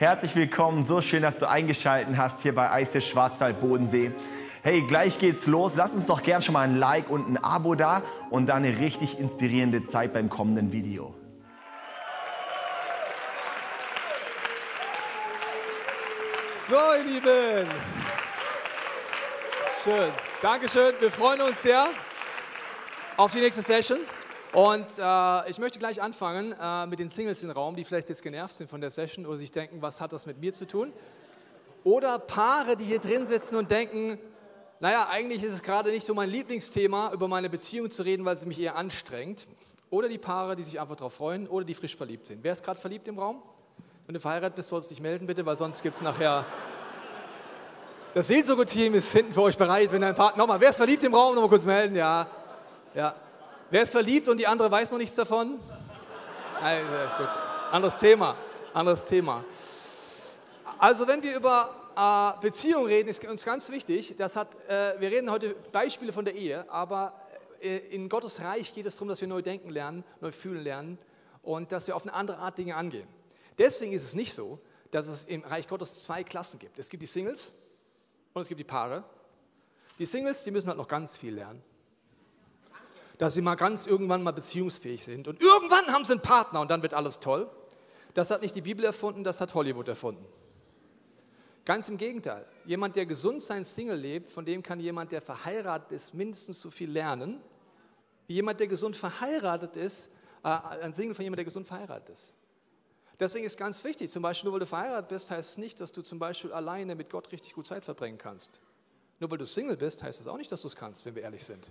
Herzlich willkommen, so schön, dass du eingeschaltet hast hier bei Eis Schwarzwald Bodensee. Hey, gleich geht's los. Lass uns doch gern schon mal ein Like und ein Abo da und dann eine richtig inspirierende Zeit beim kommenden Video. So, ihr Lieben. Schön. Dankeschön. Wir freuen uns sehr auf die nächste Session. Und äh, ich möchte gleich anfangen äh, mit den Singles im Raum, die vielleicht jetzt genervt sind von der Session oder sich denken, was hat das mit mir zu tun? Oder Paare, die hier drin sitzen und denken, naja, eigentlich ist es gerade nicht so mein Lieblingsthema, über meine Beziehung zu reden, weil es mich eher anstrengt. Oder die Paare, die sich einfach darauf freuen oder die frisch verliebt sind. Wer ist gerade verliebt im Raum? Wenn du verheiratet bist, sollst du dich melden, bitte, weil sonst gibt es nachher. Das Seelsorge-Team ist hinten für euch bereit, wenn dein Partner. Nochmal, wer ist verliebt im Raum? Nochmal kurz melden, ja. Ja. Wer ist verliebt und die andere weiß noch nichts davon? Nein, ist gut. Anderes Thema. Anderes Thema. Also, wenn wir über äh, Beziehung reden, ist uns ganz wichtig. Das hat, äh, wir reden heute Beispiele von der Ehe, aber äh, in Gottes Reich geht es darum, dass wir neu denken lernen, neu fühlen lernen und dass wir auf eine andere Art Dinge angehen. Deswegen ist es nicht so, dass es im Reich Gottes zwei Klassen gibt. Es gibt die Singles und es gibt die Paare. Die Singles, die müssen halt noch ganz viel lernen dass sie mal ganz irgendwann mal beziehungsfähig sind. Und irgendwann haben sie einen Partner und dann wird alles toll. Das hat nicht die Bibel erfunden, das hat Hollywood erfunden. Ganz im Gegenteil. Jemand, der gesund sein Single lebt, von dem kann jemand, der verheiratet ist, mindestens so viel lernen, wie jemand, der gesund verheiratet ist, äh, ein Single von jemandem, der gesund verheiratet ist. Deswegen ist ganz wichtig, zum Beispiel nur weil du verheiratet bist, heißt es nicht, dass du zum Beispiel alleine mit Gott richtig gut Zeit verbringen kannst. Nur weil du Single bist, heißt es auch nicht, dass du es kannst, wenn wir ehrlich sind.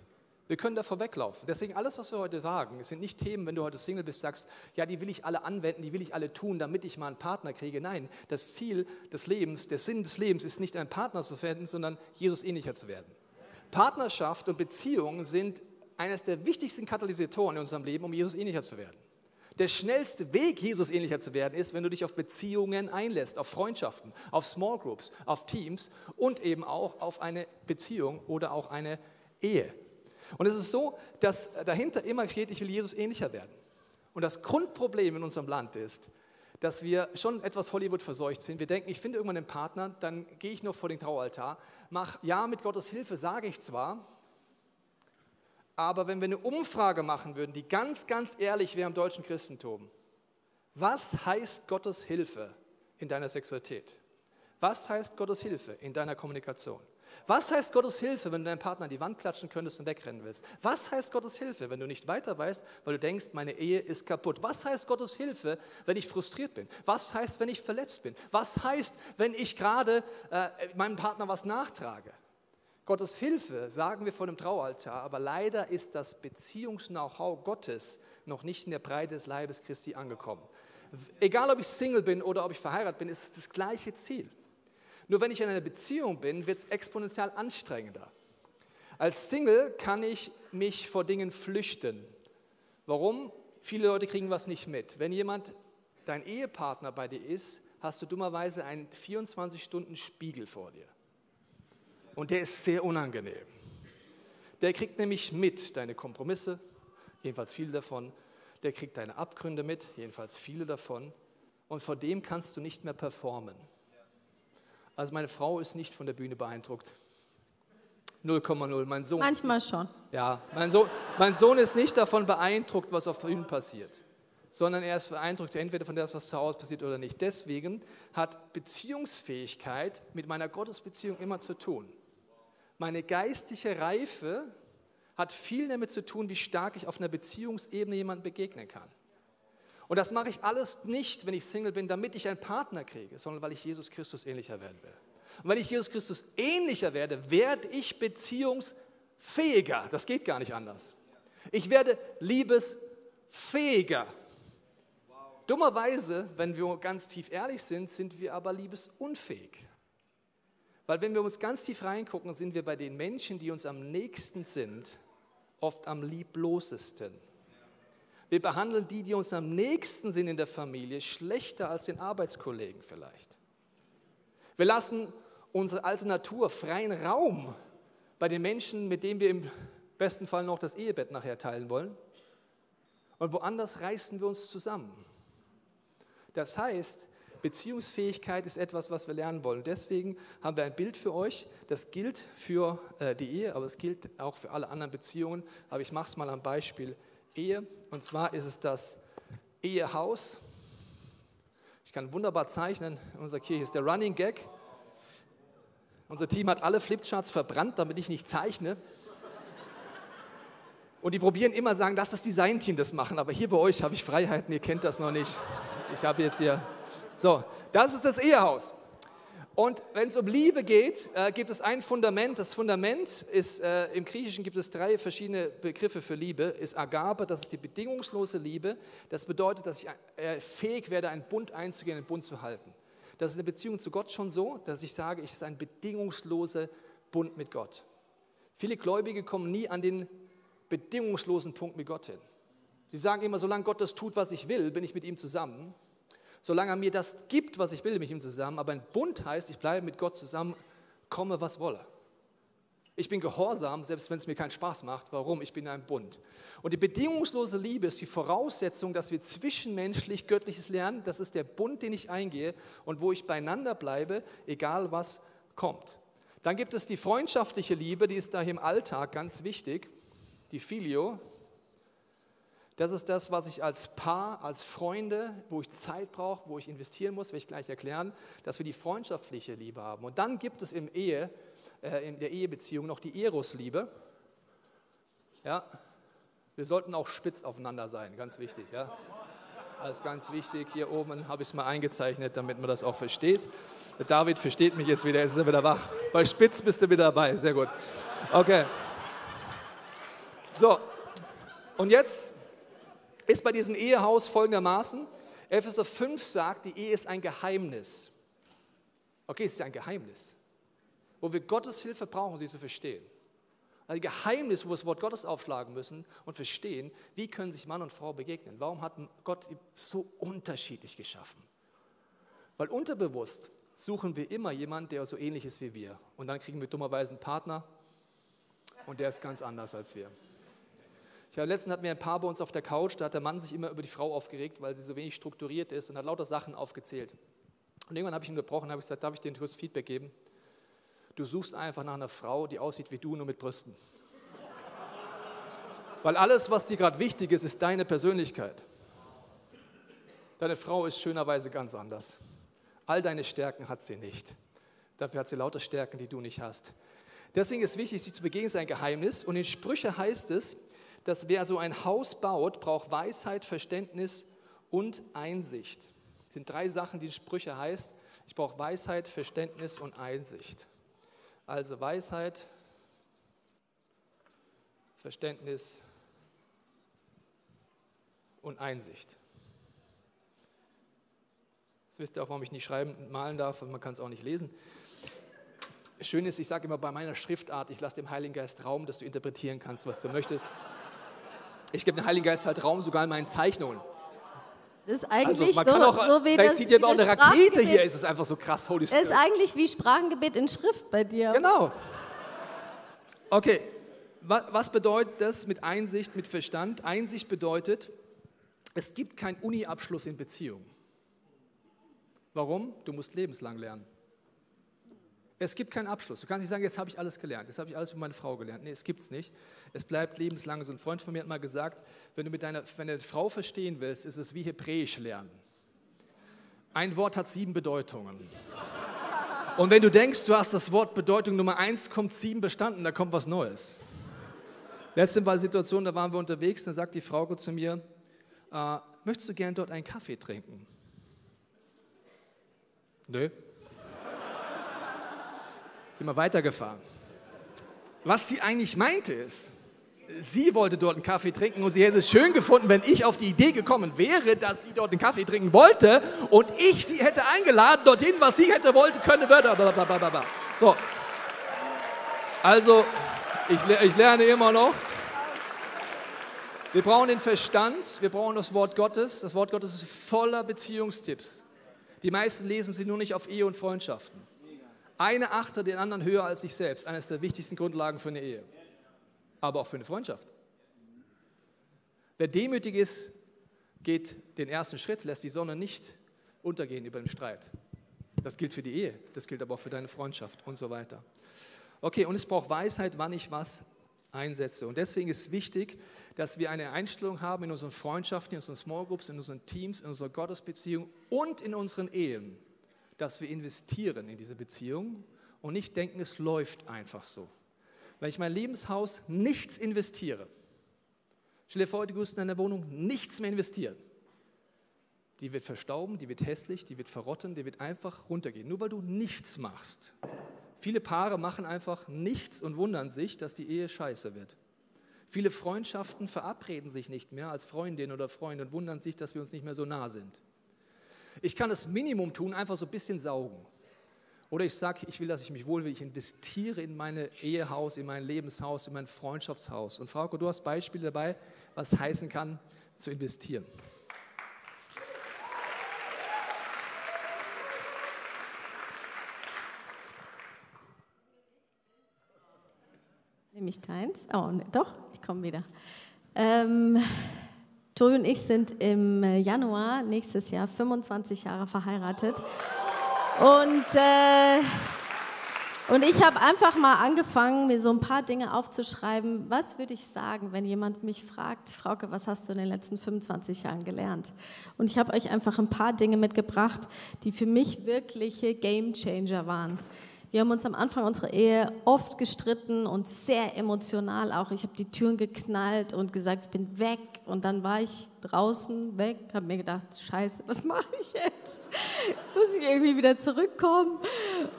Wir können davor weglaufen. Deswegen alles, was wir heute sagen, sind nicht Themen, wenn du heute Single bist, sagst, ja, die will ich alle anwenden, die will ich alle tun, damit ich mal einen Partner kriege. Nein, das Ziel des Lebens, der Sinn des Lebens ist nicht einen Partner zu finden, sondern Jesus ähnlicher zu werden. Partnerschaft und Beziehung sind eines der wichtigsten Katalysatoren in unserem Leben, um Jesus ähnlicher zu werden. Der schnellste Weg, Jesus ähnlicher zu werden, ist, wenn du dich auf Beziehungen einlässt, auf Freundschaften, auf Small Groups, auf Teams und eben auch auf eine Beziehung oder auch eine Ehe. Und es ist so, dass dahinter immer steht, ich will Jesus ähnlicher werden. Und das Grundproblem in unserem Land ist, dass wir schon etwas Hollywood verseucht sind. Wir denken, ich finde irgendwann einen Partner, dann gehe ich noch vor den Traualtar, mache ja mit Gottes Hilfe, sage ich zwar, aber wenn wir eine Umfrage machen würden, die ganz, ganz ehrlich wäre im deutschen Christentum, was heißt Gottes Hilfe in deiner Sexualität? Was heißt Gottes Hilfe in deiner Kommunikation? Was heißt Gottes Hilfe, wenn du deinen Partner an die Wand klatschen könntest und wegrennen willst? Was heißt Gottes Hilfe, wenn du nicht weiter weißt, weil du denkst, meine Ehe ist kaputt? Was heißt Gottes Hilfe, wenn ich frustriert bin? Was heißt, wenn ich verletzt bin? Was heißt, wenn ich gerade äh, meinem Partner was nachtrage? Gottes Hilfe sagen wir vor dem Traualtar, aber leider ist das Beziehungs-Know-how Gottes noch nicht in der Breite des Leibes Christi angekommen. Egal, ob ich Single bin oder ob ich verheiratet bin, ist es das gleiche Ziel. Nur wenn ich in einer Beziehung bin, wird es exponentiell anstrengender. Als Single kann ich mich vor Dingen flüchten. Warum? Viele Leute kriegen was nicht mit. Wenn jemand dein Ehepartner bei dir ist, hast du dummerweise einen 24-Stunden-Spiegel vor dir. Und der ist sehr unangenehm. Der kriegt nämlich mit deine Kompromisse, jedenfalls viele davon. Der kriegt deine Abgründe mit, jedenfalls viele davon. Und vor dem kannst du nicht mehr performen. Also meine Frau ist nicht von der Bühne beeindruckt. 0,0. Mein Sohn. Manchmal schon. Ja, mein Sohn, mein Sohn ist nicht davon beeindruckt, was auf Bühnen passiert, sondern er ist beeindruckt entweder von dem, was zu Hause passiert oder nicht. Deswegen hat Beziehungsfähigkeit mit meiner Gottesbeziehung immer zu tun. Meine geistige Reife hat viel damit zu tun, wie stark ich auf einer Beziehungsebene jemandem begegnen kann. Und das mache ich alles nicht, wenn ich Single bin, damit ich einen Partner kriege, sondern weil ich Jesus Christus ähnlicher werden will. Und wenn ich Jesus Christus ähnlicher werde, werde ich beziehungsfähiger. Das geht gar nicht anders. Ich werde liebesfähiger. Dummerweise, wenn wir ganz tief ehrlich sind, sind wir aber liebesunfähig. Weil wenn wir uns ganz tief reingucken, sind wir bei den Menschen, die uns am nächsten sind, oft am lieblosesten. Wir behandeln die, die uns am nächsten sind in der Familie, schlechter als den Arbeitskollegen vielleicht. Wir lassen unsere alte Natur freien Raum bei den Menschen, mit denen wir im besten Fall noch das Ehebett nachher teilen wollen. Und woanders reißen wir uns zusammen. Das heißt, Beziehungsfähigkeit ist etwas, was wir lernen wollen. Deswegen haben wir ein Bild für euch. Das gilt für äh, die Ehe, aber es gilt auch für alle anderen Beziehungen. Aber ich mache es mal am Beispiel Ehe. Und zwar ist es das Ehehaus. Ich kann wunderbar zeichnen. In unserer Kirche ist der Running Gag. Unser Team hat alle Flipcharts verbrannt, damit ich nicht zeichne. Und die probieren immer sagen, lass das Designteam das machen. Aber hier bei euch habe ich Freiheiten, ihr kennt das noch nicht. Ich habe jetzt hier. So, das ist das Ehehaus. Und wenn es um Liebe geht, äh, gibt es ein Fundament. Das Fundament ist, äh, im Griechischen gibt es drei verschiedene Begriffe für Liebe. Ist Agape, das ist die bedingungslose Liebe. Das bedeutet, dass ich äh, fähig werde, einen Bund einzugehen, einen Bund zu halten. Das ist eine Beziehung zu Gott schon so, dass ich sage, ich ist ein bedingungsloser Bund mit Gott. Viele Gläubige kommen nie an den bedingungslosen Punkt mit Gott hin. Sie sagen immer, solange Gott das tut, was ich will, bin ich mit ihm zusammen. Solange er mir das gibt, was ich will, mit ihm zusammen. Aber ein Bund heißt, ich bleibe mit Gott zusammen, komme was wolle. Ich bin gehorsam, selbst wenn es mir keinen Spaß macht. Warum? Ich bin in einem Bund. Und die bedingungslose Liebe ist die Voraussetzung, dass wir zwischenmenschlich Göttliches lernen. Das ist der Bund, den ich eingehe und wo ich beieinander bleibe, egal was kommt. Dann gibt es die freundschaftliche Liebe, die ist da im Alltag ganz wichtig die Filio. Das ist das, was ich als Paar, als Freunde, wo ich Zeit brauche, wo ich investieren muss, werde ich gleich erklären, dass wir die freundschaftliche Liebe haben. Und dann gibt es im Ehe, äh, in der Ehebeziehung noch die Eros-Liebe. Ja, wir sollten auch spitz aufeinander sein, ganz wichtig. Ja. Das ist ganz wichtig. Hier oben habe ich es mal eingezeichnet, damit man das auch versteht. David versteht mich jetzt wieder, jetzt ist er wieder wach. Bei Spitz bist du wieder dabei, sehr gut. Okay. So, und jetzt ist bei diesem Ehehaus folgendermaßen, Epheser 5 sagt, die Ehe ist ein Geheimnis. Okay, es ist ein Geheimnis, wo wir Gottes Hilfe brauchen, sie zu verstehen. Ein Geheimnis, wo wir das Wort Gottes aufschlagen müssen und verstehen, wie können sich Mann und Frau begegnen. Warum hat Gott so unterschiedlich geschaffen? Weil unterbewusst suchen wir immer jemanden, der so ähnlich ist wie wir. Und dann kriegen wir dummerweise einen Partner und der ist ganz anders als wir. Ich letztens hatten wir ein Paar bei uns auf der Couch, da hat der Mann sich immer über die Frau aufgeregt, weil sie so wenig strukturiert ist und hat lauter Sachen aufgezählt. Und irgendwann habe ich ihn unterbrochen habe gesagt, darf ich dir ein kurzes Feedback geben? Du suchst einfach nach einer Frau, die aussieht wie du, nur mit Brüsten. Weil alles, was dir gerade wichtig ist, ist deine Persönlichkeit. Deine Frau ist schönerweise ganz anders. All deine Stärken hat sie nicht. Dafür hat sie lauter Stärken, die du nicht hast. Deswegen ist wichtig, sich zu begegnen, ist ein Geheimnis. Und in Sprüche heißt es, dass wer so ein Haus baut, braucht Weisheit, Verständnis und Einsicht. Das sind drei Sachen, die Sprüche heißt. Ich brauche Weisheit, Verständnis und Einsicht. Also Weisheit, Verständnis und Einsicht. Jetzt wisst ihr auch, warum ich nicht schreiben und malen darf, und man kann es auch nicht lesen. Schön ist, ich sage immer bei meiner Schriftart, ich lasse dem Heiligen Geist Raum, dass du interpretieren kannst, was du möchtest. Ich gebe dem Heiligen Geist halt Raum sogar in meinen Zeichnungen. Das ist eigentlich also, so, auch, so wie das, sieht ihr auch eine Rakete hier, ist es einfach so krass, Holy Spirit. Das ist eigentlich wie Sprachengebet in Schrift bei dir. Genau. Okay, was bedeutet das mit Einsicht, mit Verstand? Einsicht bedeutet, es gibt keinen Uni-Abschluss in Beziehung. Warum? Du musst lebenslang lernen. Es gibt keinen Abschluss. Du kannst nicht sagen, jetzt habe ich alles gelernt, jetzt habe ich alles über meine Frau gelernt. Nee, es gibt es nicht. Es bleibt lebenslang. So ein Freund von mir hat mal gesagt, wenn du mit deiner wenn du Frau verstehen willst, ist es wie Hebräisch lernen. Ein Wort hat sieben Bedeutungen. Und wenn du denkst, du hast das Wort Bedeutung Nummer eins, kommt sieben bestanden, da kommt was Neues. Letzte Mal Situation, da waren wir unterwegs, dann sagt die Frau zu mir, äh, möchtest du gern dort einen Kaffee trinken? Nö. Sind wir weitergefahren. Was sie eigentlich meinte ist, sie wollte dort einen Kaffee trinken und sie hätte es schön gefunden, wenn ich auf die Idee gekommen wäre, dass sie dort einen Kaffee trinken wollte und ich sie hätte eingeladen dorthin, was sie hätte wollte, können, würde. So. Also, ich, ich lerne immer noch. Wir brauchen den Verstand, wir brauchen das Wort Gottes. Das Wort Gottes ist voller Beziehungstipps. Die meisten lesen sie nur nicht auf Ehe und Freundschaften. Eine achte den anderen höher als sich selbst. Eines der wichtigsten Grundlagen für eine Ehe. Aber auch für eine Freundschaft. Wer demütig ist, geht den ersten Schritt, lässt die Sonne nicht untergehen über den Streit. Das gilt für die Ehe, das gilt aber auch für deine Freundschaft und so weiter. Okay, und es braucht Weisheit, wann ich was einsetze. Und deswegen ist wichtig, dass wir eine Einstellung haben in unseren Freundschaften, in unseren Small Groups, in unseren Teams, in unserer Gottesbeziehung und in unseren Ehen, dass wir investieren in diese Beziehung und nicht denken, es läuft einfach so. Weil ich mein Lebenshaus nichts investiere, stell dir vor, du wirst in deiner Wohnung nichts mehr investieren. Die wird verstauben, die wird hässlich, die wird verrotten, die wird einfach runtergehen. Nur weil du nichts machst. Viele Paare machen einfach nichts und wundern sich, dass die Ehe scheiße wird. Viele Freundschaften verabreden sich nicht mehr als Freundin oder Freund und wundern sich, dass wir uns nicht mehr so nah sind. Ich kann das Minimum tun, einfach so ein bisschen saugen. Oder ich sage, ich will, dass ich mich wohlfühle, ich investiere in mein Ehehaus, in mein Lebenshaus, in mein Freundschaftshaus. Und Frauke, du hast Beispiele dabei, was heißen kann, zu investieren. Nehme ich deins? Oh, ne, doch, ich komme wieder. Ähm, Tobi und ich sind im Januar nächstes Jahr 25 Jahre verheiratet. Und, äh, und ich habe einfach mal angefangen, mir so ein paar Dinge aufzuschreiben. Was würde ich sagen, wenn jemand mich fragt, Frauke, was hast du in den letzten 25 Jahren gelernt? Und ich habe euch einfach ein paar Dinge mitgebracht, die für mich wirkliche Game Changer waren. Wir haben uns am Anfang unserer Ehe oft gestritten und sehr emotional auch. Ich habe die Türen geknallt und gesagt, ich bin weg. Und dann war ich draußen weg, habe mir gedacht, scheiße, was mache ich jetzt? Muss ich irgendwie wieder zurückkommen?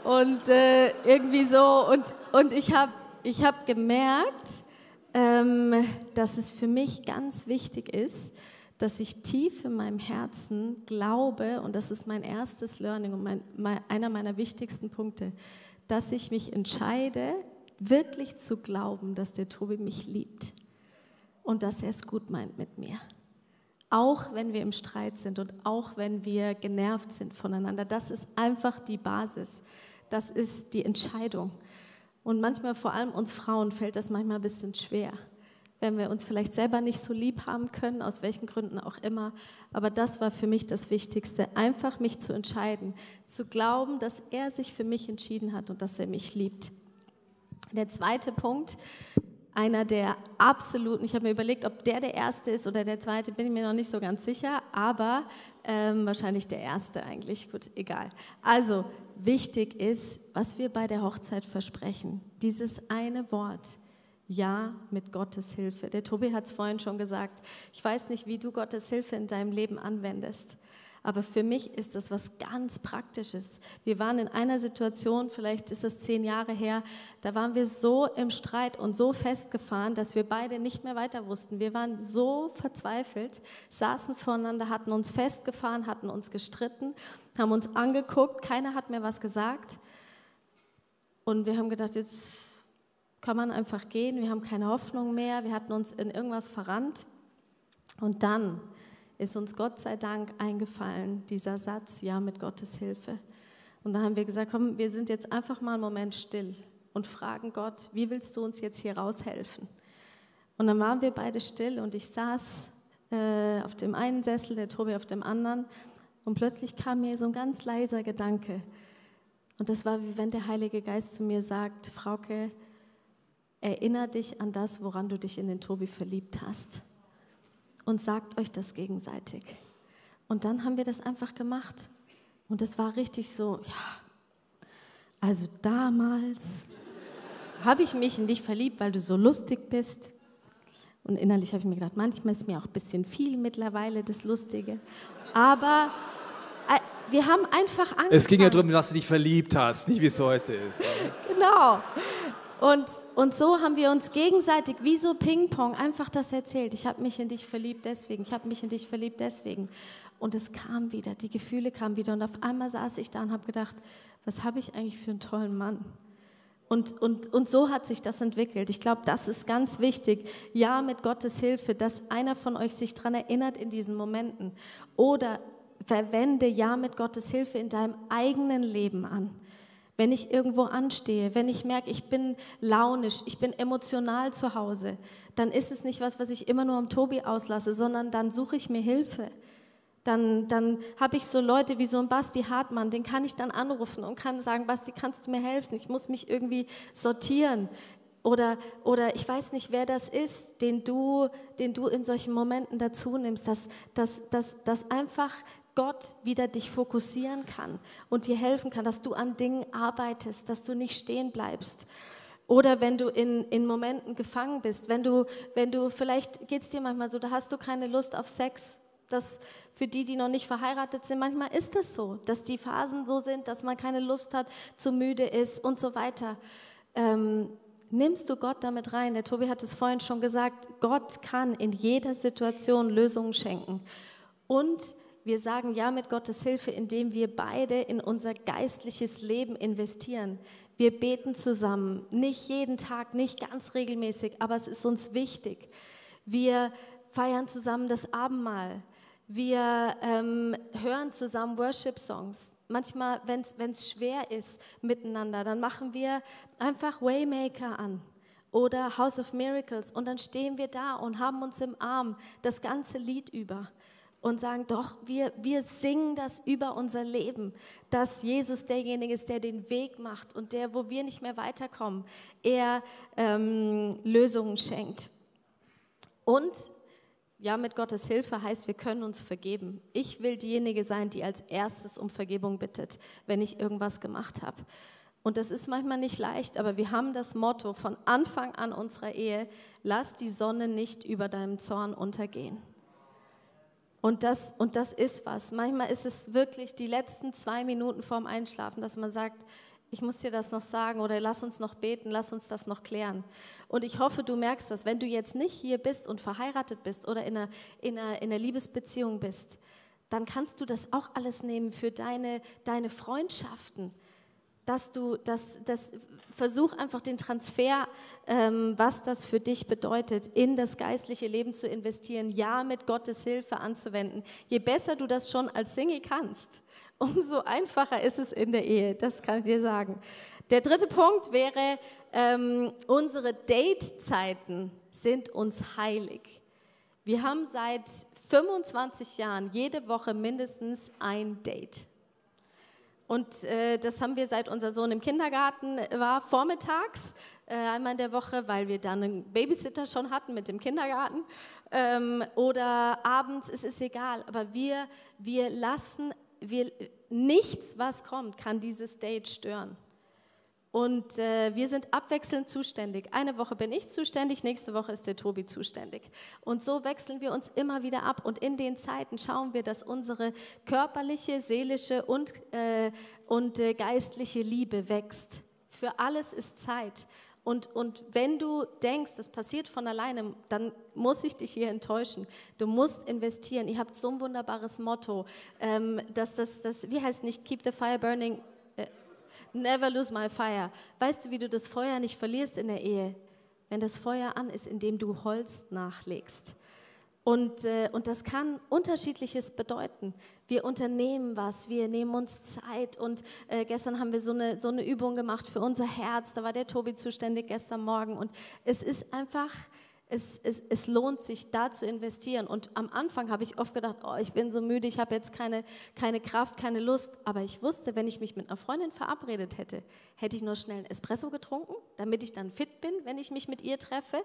Und äh, irgendwie so. Und, und ich habe ich hab gemerkt, ähm, dass es für mich ganz wichtig ist, dass ich tief in meinem Herzen glaube, und das ist mein erstes Learning und mein, mein, einer meiner wichtigsten Punkte, dass ich mich entscheide, wirklich zu glauben, dass der Tobi mich liebt und dass er es gut meint mit mir. Auch wenn wir im Streit sind und auch wenn wir genervt sind voneinander, das ist einfach die Basis. Das ist die Entscheidung. Und manchmal, vor allem uns Frauen, fällt das manchmal ein bisschen schwer wenn wir uns vielleicht selber nicht so lieb haben können, aus welchen Gründen auch immer. Aber das war für mich das Wichtigste, einfach mich zu entscheiden, zu glauben, dass er sich für mich entschieden hat und dass er mich liebt. Der zweite Punkt, einer der absoluten, ich habe mir überlegt, ob der der erste ist oder der zweite, bin ich mir noch nicht so ganz sicher, aber ähm, wahrscheinlich der erste eigentlich. Gut, egal. Also wichtig ist, was wir bei der Hochzeit versprechen. Dieses eine Wort ja mit Gottes Hilfe. Der Tobi hat es vorhin schon gesagt. Ich weiß nicht, wie du Gottes Hilfe in deinem Leben anwendest. Aber für mich ist das was ganz Praktisches. Wir waren in einer Situation, vielleicht ist das zehn Jahre her, da waren wir so im Streit und so festgefahren, dass wir beide nicht mehr weiter wussten. Wir waren so verzweifelt, saßen voneinander, hatten uns festgefahren, hatten uns gestritten, haben uns angeguckt, keiner hat mir was gesagt. Und wir haben gedacht, jetzt kann man einfach gehen, wir haben keine Hoffnung mehr, wir hatten uns in irgendwas verrannt. Und dann ist uns Gott sei Dank eingefallen, dieser Satz, ja, mit Gottes Hilfe. Und dann haben wir gesagt, komm, wir sind jetzt einfach mal einen Moment still und fragen Gott, wie willst du uns jetzt hier raushelfen? Und dann waren wir beide still und ich saß äh, auf dem einen Sessel, der Tobi auf dem anderen. Und plötzlich kam mir so ein ganz leiser Gedanke. Und das war wie wenn der Heilige Geist zu mir sagt, Frauke, Erinner dich an das, woran du dich in den Tobi verliebt hast. Und sagt euch das gegenseitig. Und dann haben wir das einfach gemacht. Und es war richtig so, ja, also damals habe ich mich in dich verliebt, weil du so lustig bist. Und innerlich habe ich mir gedacht, manchmal ist mir auch ein bisschen viel mittlerweile das Lustige. Aber äh, wir haben einfach angefangen. Es ging ja darum, dass du dich verliebt hast, nicht wie es heute ist. Genau. Und, und so haben wir uns gegenseitig wie so Ping-Pong einfach das erzählt. Ich habe mich in dich verliebt deswegen, ich habe mich in dich verliebt deswegen. Und es kam wieder, die Gefühle kamen wieder. Und auf einmal saß ich da und habe gedacht, was habe ich eigentlich für einen tollen Mann? Und, und, und so hat sich das entwickelt. Ich glaube, das ist ganz wichtig. Ja, mit Gottes Hilfe, dass einer von euch sich daran erinnert in diesen Momenten. Oder verwende Ja mit Gottes Hilfe in deinem eigenen Leben an wenn ich irgendwo anstehe, wenn ich merke, ich bin launisch, ich bin emotional zu Hause, dann ist es nicht was, was ich immer nur am Tobi auslasse, sondern dann suche ich mir Hilfe. dann, dann habe ich so Leute wie so ein Basti Hartmann, den kann ich dann anrufen und kann sagen, Basti, kannst du mir helfen? Ich muss mich irgendwie sortieren. Oder, oder ich weiß nicht, wer das ist, den du, den du in solchen Momenten dazu nimmst, dass, dass, dass, dass einfach Gott wieder dich fokussieren kann und dir helfen kann, dass du an Dingen arbeitest, dass du nicht stehen bleibst. Oder wenn du in, in Momenten gefangen bist, wenn du, wenn du vielleicht geht es dir manchmal so, da hast du keine Lust auf Sex. Das für die, die noch nicht verheiratet sind, manchmal ist es so, dass die Phasen so sind, dass man keine Lust hat, zu müde ist und so weiter. Ähm, nimmst du Gott damit rein? Der Tobi hat es vorhin schon gesagt, Gott kann in jeder Situation Lösungen schenken. Und wir sagen ja mit Gottes Hilfe, indem wir beide in unser geistliches Leben investieren. Wir beten zusammen, nicht jeden Tag, nicht ganz regelmäßig, aber es ist uns wichtig. Wir feiern zusammen das Abendmahl. Wir ähm, hören zusammen Worship-Songs. Manchmal, wenn es schwer ist miteinander, dann machen wir einfach Waymaker an oder House of Miracles und dann stehen wir da und haben uns im Arm das ganze Lied über und sagen, doch, wir, wir singen das über unser Leben, dass Jesus derjenige ist, der den Weg macht und der, wo wir nicht mehr weiterkommen, er ähm, Lösungen schenkt. Und ja, mit Gottes Hilfe heißt, wir können uns vergeben. Ich will diejenige sein, die als erstes um Vergebung bittet, wenn ich irgendwas gemacht habe. Und das ist manchmal nicht leicht, aber wir haben das Motto von Anfang an unserer Ehe, lass die Sonne nicht über deinem Zorn untergehen. Und das, und das ist was. Manchmal ist es wirklich die letzten zwei Minuten vorm Einschlafen, dass man sagt, ich muss dir das noch sagen oder lass uns noch beten, lass uns das noch klären. Und ich hoffe, du merkst das, wenn du jetzt nicht hier bist und verheiratet bist oder in einer, in einer, in einer Liebesbeziehung bist, dann kannst du das auch alles nehmen für deine, deine Freundschaften dass du das, das versuch einfach den Transfer, ähm, was das für dich bedeutet, in das geistliche Leben zu investieren, ja mit Gottes Hilfe anzuwenden. Je besser du das schon als Single kannst, umso einfacher ist es in der Ehe, das kann ich dir sagen. Der dritte Punkt wäre, ähm, unsere Datezeiten sind uns heilig. Wir haben seit 25 Jahren jede Woche mindestens ein Date. Und äh, das haben wir seit unser Sohn im Kindergarten war, vormittags, äh, einmal in der Woche, weil wir dann einen Babysitter schon hatten mit dem Kindergarten. Ähm, oder abends, es ist egal. Aber wir, wir lassen, wir, nichts, was kommt, kann dieses Date stören. Und äh, wir sind abwechselnd zuständig. Eine Woche bin ich zuständig, nächste Woche ist der Tobi zuständig. Und so wechseln wir uns immer wieder ab. Und in den Zeiten schauen wir, dass unsere körperliche, seelische und, äh, und äh, geistliche Liebe wächst. Für alles ist Zeit. Und, und wenn du denkst, das passiert von alleine, dann muss ich dich hier enttäuschen. Du musst investieren. Ihr habt so ein wunderbares Motto, ähm, dass das, das, wie heißt nicht, keep the fire burning, Never lose my fire. Weißt du, wie du das Feuer nicht verlierst in der Ehe? Wenn das Feuer an ist, indem du Holz nachlegst. Und, äh, und das kann unterschiedliches bedeuten. Wir unternehmen was, wir nehmen uns Zeit. Und äh, gestern haben wir so eine, so eine Übung gemacht für unser Herz. Da war der Tobi zuständig gestern Morgen. Und es ist einfach, es, es, es, lohnt sich, da zu investieren. Und am Anfang habe ich oft gedacht, oh, ich bin so müde, ich habe jetzt keine, keine Kraft, keine Lust. Aber ich wusste, wenn ich mich mit einer Freundin verabredet hätte, hätte ich nur schnell einen Espresso getrunken, damit ich dann fit bin, wenn ich mich mit ihr treffe.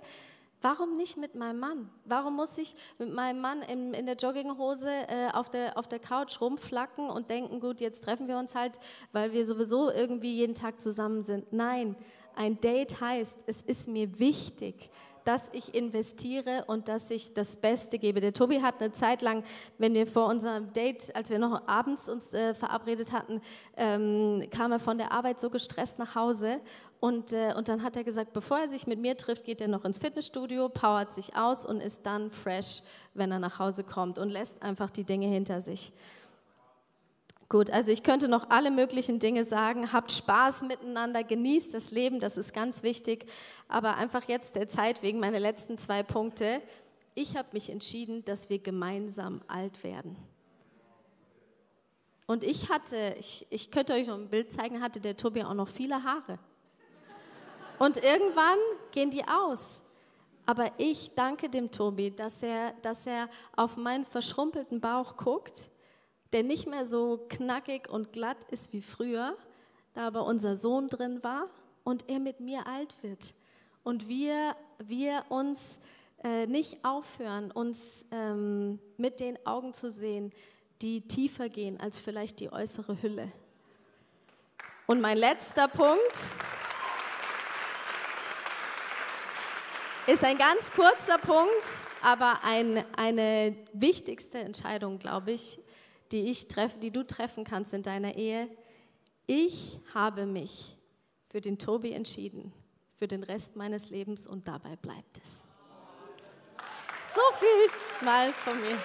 Warum nicht mit meinem Mann? Warum muss ich mit meinem Mann in, in der Jogginghose äh, auf, der, auf der Couch rumflacken und denken, gut, jetzt treffen wir uns halt, weil wir sowieso irgendwie jeden Tag zusammen sind? Nein, ein Date heißt, es ist mir wichtig, dass ich investiere und dass ich das Beste gebe. Der Tobi hat eine Zeit lang, wenn wir vor unserem Date, als wir noch abends uns äh, verabredet hatten, ähm, kam er von der Arbeit so gestresst nach Hause und, äh, und dann hat er gesagt, bevor er sich mit mir trifft, geht er noch ins Fitnessstudio, powert sich aus und ist dann fresh, wenn er nach Hause kommt und lässt einfach die Dinge hinter sich. Gut, also ich könnte noch alle möglichen Dinge sagen. Habt Spaß miteinander, genießt das Leben, das ist ganz wichtig. Aber einfach jetzt der Zeit wegen meiner letzten zwei Punkte. Ich habe mich entschieden, dass wir gemeinsam alt werden. Und ich hatte, ich, ich könnte euch noch ein Bild zeigen, hatte der Tobi auch noch viele Haare. Und irgendwann gehen die aus. Aber ich danke dem Tobi, dass er, dass er auf meinen verschrumpelten Bauch guckt, der nicht mehr so knackig und glatt ist wie früher, da aber unser Sohn drin war und er mit mir alt wird. Und wir, wir uns äh, nicht aufhören, uns ähm, mit den Augen zu sehen, die tiefer gehen als vielleicht die äußere Hülle. Und mein letzter Punkt ist ein ganz kurzer Punkt, aber ein, eine wichtigste Entscheidung, glaube ich, die, ich treff, die du treffen kannst in deiner Ehe. Ich habe mich für den Tobi entschieden, für den Rest meines Lebens und dabei bleibt es. So viel mal von mir.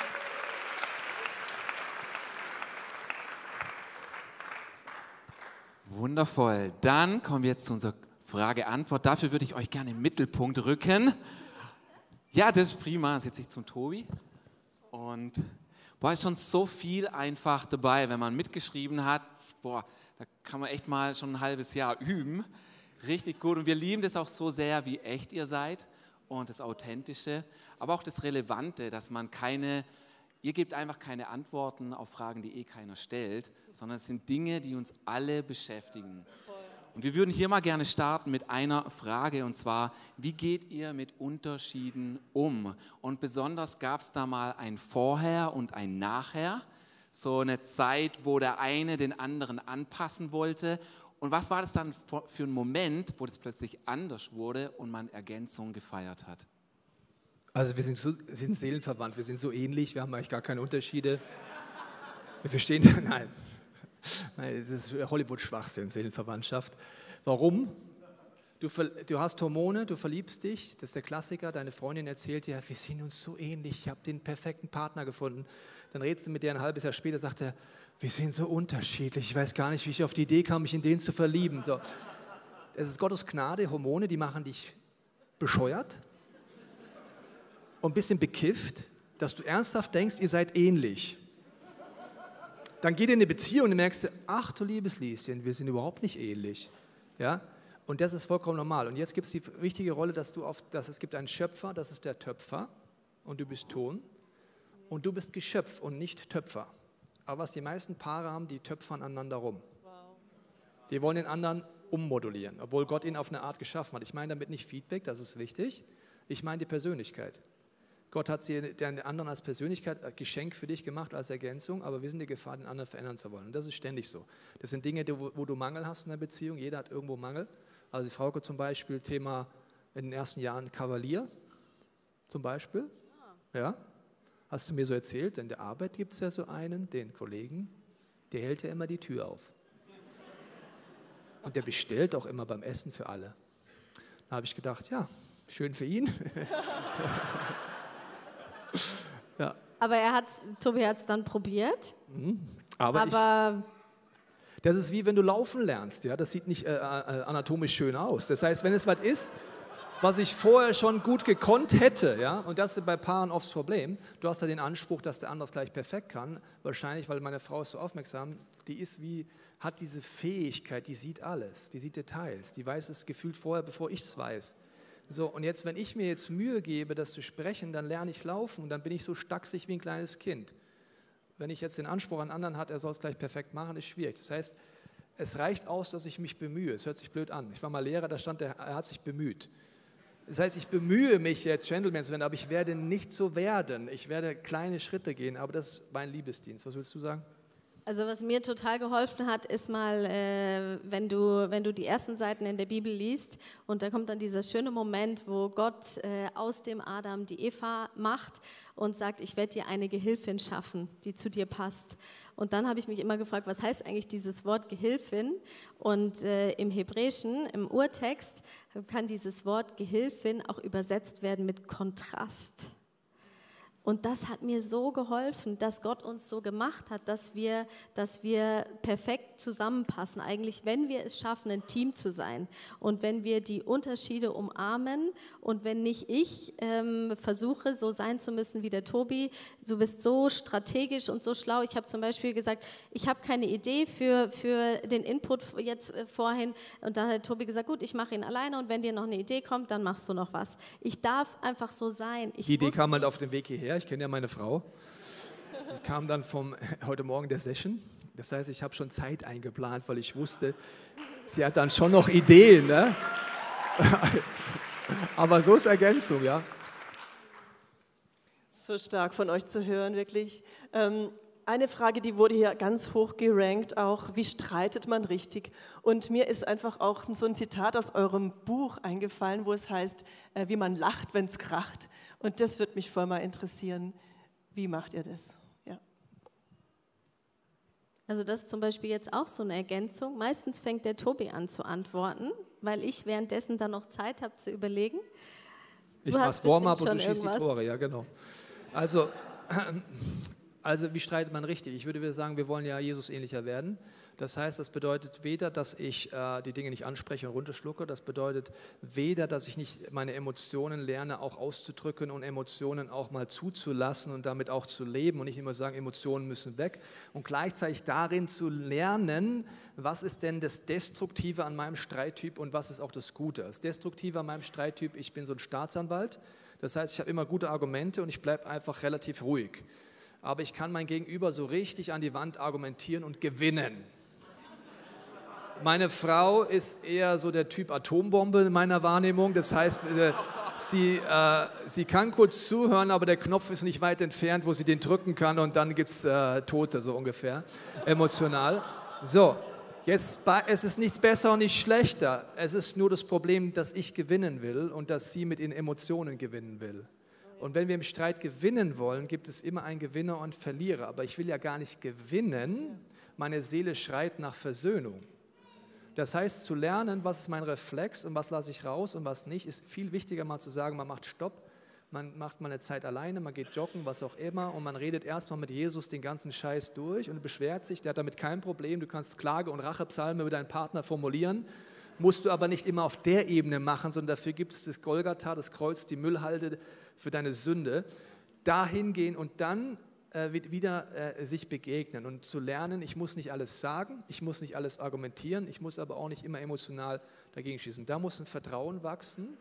Wundervoll. Dann kommen wir jetzt zu unserer Frage-Antwort. Dafür würde ich euch gerne im Mittelpunkt rücken. Ja, das ist prima. Sitze ich zum Tobi. Und boah, ist schon so viel einfach dabei, wenn man mitgeschrieben hat. Boah, da kann man echt mal schon ein halbes Jahr üben. Richtig gut. Und wir lieben das auch so sehr, wie echt ihr seid und das Authentische, aber auch das Relevante, dass man keine Ihr gebt einfach keine Antworten auf Fragen, die eh keiner stellt, sondern es sind Dinge, die uns alle beschäftigen. Und wir würden hier mal gerne starten mit einer Frage und zwar, wie geht ihr mit Unterschieden um? Und besonders gab es da mal ein Vorher und ein Nachher, so eine Zeit, wo der eine den anderen anpassen wollte. Und was war das dann für ein Moment, wo das plötzlich anders wurde und man Ergänzung gefeiert hat? Also wir sind, so, sind seelenverwandt, wir sind so ähnlich, wir haben eigentlich gar keine Unterschiede. Wir verstehen, nein, das ist Hollywood-Schwachsinn, Seelenverwandtschaft. Warum? Du, du, hast Hormone, du verliebst dich, das ist der Klassiker, deine Freundin erzählt dir, wir sind uns so ähnlich, ich habe den perfekten Partner gefunden. Dann redest du mit dir ein halbes Jahr später, sagt er, wir sind so unterschiedlich, ich weiß gar nicht, wie ich auf die Idee kam, mich in den zu verlieben. So. Es ist Gottes Gnade, Hormone, die machen dich bescheuert, und ein bisschen bekifft, dass du ernsthaft denkst, ihr seid ähnlich. Dann geht ihr in eine Beziehung und merkst, ach du liebes Lieschen, wir sind überhaupt nicht ähnlich. Ja? Und das ist vollkommen normal. Und jetzt gibt es die wichtige Rolle, dass, du auf, dass es gibt einen Schöpfer, das ist der Töpfer und du bist Ton. Und du bist Geschöpf und nicht Töpfer. Aber was die meisten Paare haben, die töpfern aneinander rum. Die wollen den anderen ummodulieren, obwohl Gott ihn auf eine Art geschaffen hat. Ich meine damit nicht Feedback, das ist wichtig. Ich meine die Persönlichkeit. Gott hat sie den anderen als Persönlichkeit, als Geschenk für dich gemacht, als Ergänzung, aber wir sind die Gefahr, den anderen verändern zu wollen. Und das ist ständig so. Das sind Dinge, wo, wo du Mangel hast in der Beziehung. Jeder hat irgendwo Mangel. Also die Frauke zum Beispiel, Thema in den ersten Jahren Kavalier zum Beispiel. Ja, hast du mir so erzählt, in der Arbeit gibt es ja so einen, den Kollegen, der hält ja immer die Tür auf. Und der bestellt auch immer beim Essen für alle. Da habe ich gedacht, ja, schön für ihn. ja. Aber er hat, Tobi hat es dann probiert. Mhm. Aber, aber ich, das ist wie wenn du laufen lernst. Ja? Das sieht nicht äh, äh, anatomisch schön aus. Das heißt, wenn es was ist, was ich vorher schon gut gekonnt hätte, ja, und das ist bei Paaren oft das Problem, du hast ja den Anspruch, dass der andere es gleich perfekt kann, wahrscheinlich, weil meine Frau ist so aufmerksam, die ist wie, hat diese Fähigkeit, die sieht alles, die sieht Details, die weiß es gefühlt vorher, bevor ich es weiß. So, und jetzt, wenn ich mir jetzt Mühe gebe, das zu sprechen, dann lerne ich laufen und dann bin ich so stacksig wie ein kleines Kind. Wenn ich jetzt den Anspruch an anderen hat, er soll es gleich perfekt machen, ist schwierig. Das heißt, es reicht aus, dass ich mich bemühe. Es hört sich blöd an. Ich war mal Lehrer, da stand, er, er hat sich bemüht. Das heißt, ich bemühe mich jetzt, Gentleman zu werden, aber ich werde nicht so werden. Ich werde kleine Schritte gehen, aber das ist mein Liebesdienst. Was willst du sagen? Also was mir total geholfen hat, ist mal, äh, wenn, du, wenn du die ersten Seiten in der Bibel liest und da kommt dann dieser schöne Moment, wo Gott äh, aus dem Adam die Eva macht und sagt, ich werde dir eine Gehilfin schaffen, die zu dir passt. Und dann habe ich mich immer gefragt, was heißt eigentlich dieses Wort Gehilfin? Und äh, im Hebräischen, im Urtext, kann dieses Wort Gehilfin auch übersetzt werden mit Kontrast. Und das hat mir so geholfen, dass Gott uns so gemacht hat, dass wir, dass wir perfekt zusammenpassen, eigentlich, wenn wir es schaffen, ein Team zu sein und wenn wir die Unterschiede umarmen und wenn nicht ich ähm, versuche, so sein zu müssen wie der Tobi, du bist so strategisch und so schlau. Ich habe zum Beispiel gesagt, ich habe keine Idee für, für den Input jetzt äh, vorhin und dann hat Tobi gesagt, gut, ich mache ihn alleine und wenn dir noch eine Idee kommt, dann machst du noch was. Ich darf einfach so sein. Ich die Idee kam halt auf dem Weg hierher, ich kenne ja meine Frau. Ich kam dann vom heute Morgen der Session. Das heißt, ich habe schon Zeit eingeplant, weil ich wusste, sie hat dann schon noch Ideen. Ne? Aber so ist Ergänzung, ja. So stark von euch zu hören, wirklich. Ähm, eine Frage, die wurde hier ganz hoch gerankt, auch wie streitet man richtig? Und mir ist einfach auch so ein Zitat aus eurem Buch eingefallen, wo es heißt, äh, wie man lacht, wenn es kracht. Und das würde mich voll mal interessieren. Wie macht ihr das? Also das ist zum Beispiel jetzt auch so eine Ergänzung. Meistens fängt der Tobi an zu antworten, weil ich währenddessen dann noch Zeit habe zu überlegen. Ich mache Warm-up und du schießt die Tore, ja genau. Also, also wie streitet man richtig? Ich würde sagen, wir wollen ja Jesus ähnlicher werden. Das heißt, das bedeutet weder, dass ich äh, die Dinge nicht anspreche und runterschlucke, das bedeutet weder, dass ich nicht meine Emotionen lerne, auch auszudrücken und Emotionen auch mal zuzulassen und damit auch zu leben und nicht immer sagen, Emotionen müssen weg und gleichzeitig darin zu lernen, was ist denn das Destruktive an meinem Streittyp und was ist auch das Gute. Das Destruktive an meinem Streittyp, ich bin so ein Staatsanwalt, das heißt, ich habe immer gute Argumente und ich bleibe einfach relativ ruhig. Aber ich kann mein Gegenüber so richtig an die Wand argumentieren und gewinnen. Meine Frau ist eher so der Typ Atombombe in meiner Wahrnehmung. Das heißt, äh, sie, äh, sie kann kurz zuhören, aber der Knopf ist nicht weit entfernt, wo sie den drücken kann und dann gibt es äh, Tote, so ungefähr, emotional. So, jetzt es ist nichts besser und nicht schlechter. Es ist nur das Problem, dass ich gewinnen will und dass sie mit ihren Emotionen gewinnen will. Und wenn wir im Streit gewinnen wollen, gibt es immer einen Gewinner und Verlierer. Aber ich will ja gar nicht gewinnen. Meine Seele schreit nach Versöhnung. Das heißt, zu lernen, was ist mein Reflex und was lasse ich raus und was nicht, ist viel wichtiger, mal zu sagen, man macht Stopp, man macht mal eine Zeit alleine, man geht joggen, was auch immer, und man redet erstmal mit Jesus den ganzen Scheiß durch und beschwert sich, der hat damit kein Problem. Du kannst Klage- und Rachepsalme über deinen Partner formulieren, musst du aber nicht immer auf der Ebene machen, sondern dafür gibt es das Golgatha, das Kreuz, die Müllhalde für deine Sünde. Dahin gehen und dann äh, wieder äh, sich begegnen und zu lernen, ich muss nicht alles sagen, ich muss nicht alles argumentieren, ich muss aber auch nicht immer emotional dagegen schießen. Da muss ein Vertrauen wachsen,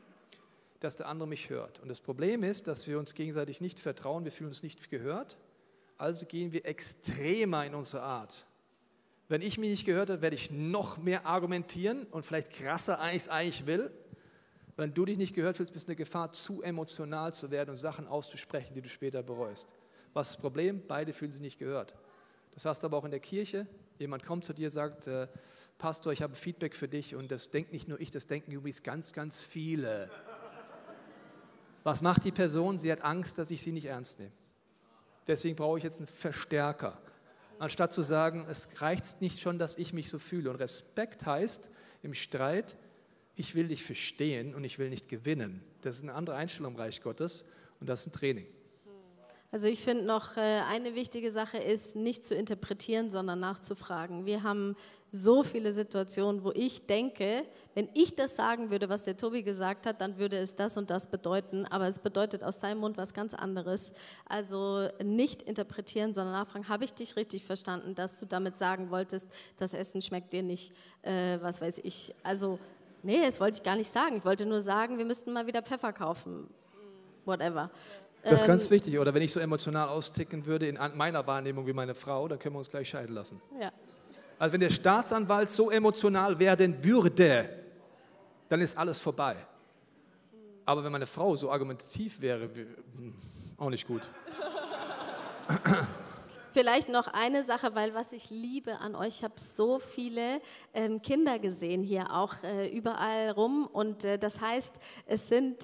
dass der andere mich hört. Und das Problem ist, dass wir uns gegenseitig nicht vertrauen, wir fühlen uns nicht gehört, also gehen wir extremer in unsere Art. Wenn ich mich nicht gehört habe, werde ich noch mehr argumentieren und vielleicht krasser, als ich eigentlich will. Wenn du dich nicht gehört fühlst, bist du eine Gefahr, zu emotional zu werden und Sachen auszusprechen, die du später bereust. Was ist das Problem? Beide fühlen sich nicht gehört. Das hast du aber auch in der Kirche. Jemand kommt zu dir, sagt, äh, Pastor, ich habe Feedback für dich und das denkt nicht nur ich, das denken übrigens ganz, ganz viele. Was macht die Person? Sie hat Angst, dass ich sie nicht ernst nehme. Deswegen brauche ich jetzt einen Verstärker. Anstatt zu sagen, es reicht nicht schon, dass ich mich so fühle. Und Respekt heißt im Streit, ich will dich verstehen und ich will nicht gewinnen. Das ist eine andere Einstellung im Reich Gottes und das ist ein Training. Also ich finde noch, äh, eine wichtige Sache ist, nicht zu interpretieren, sondern nachzufragen. Wir haben so viele Situationen, wo ich denke, wenn ich das sagen würde, was der Tobi gesagt hat, dann würde es das und das bedeuten, aber es bedeutet aus seinem Mund was ganz anderes. Also nicht interpretieren, sondern nachfragen, habe ich dich richtig verstanden, dass du damit sagen wolltest, das Essen schmeckt dir nicht, äh, was weiß ich. Also, nee, das wollte ich gar nicht sagen. Ich wollte nur sagen, wir müssten mal wieder Pfeffer kaufen. Whatever. Das ist ganz ähm, wichtig. Oder wenn ich so emotional austicken würde in meiner Wahrnehmung wie meine Frau, dann können wir uns gleich scheiden lassen. Ja. Also wenn der Staatsanwalt so emotional werden würde, dann ist alles vorbei. Aber wenn meine Frau so argumentativ wäre, hm, auch nicht gut. Vielleicht noch eine Sache, weil was ich liebe an euch, ich habe so viele ähm, Kinder gesehen hier auch äh, überall rum und äh, das heißt, es sind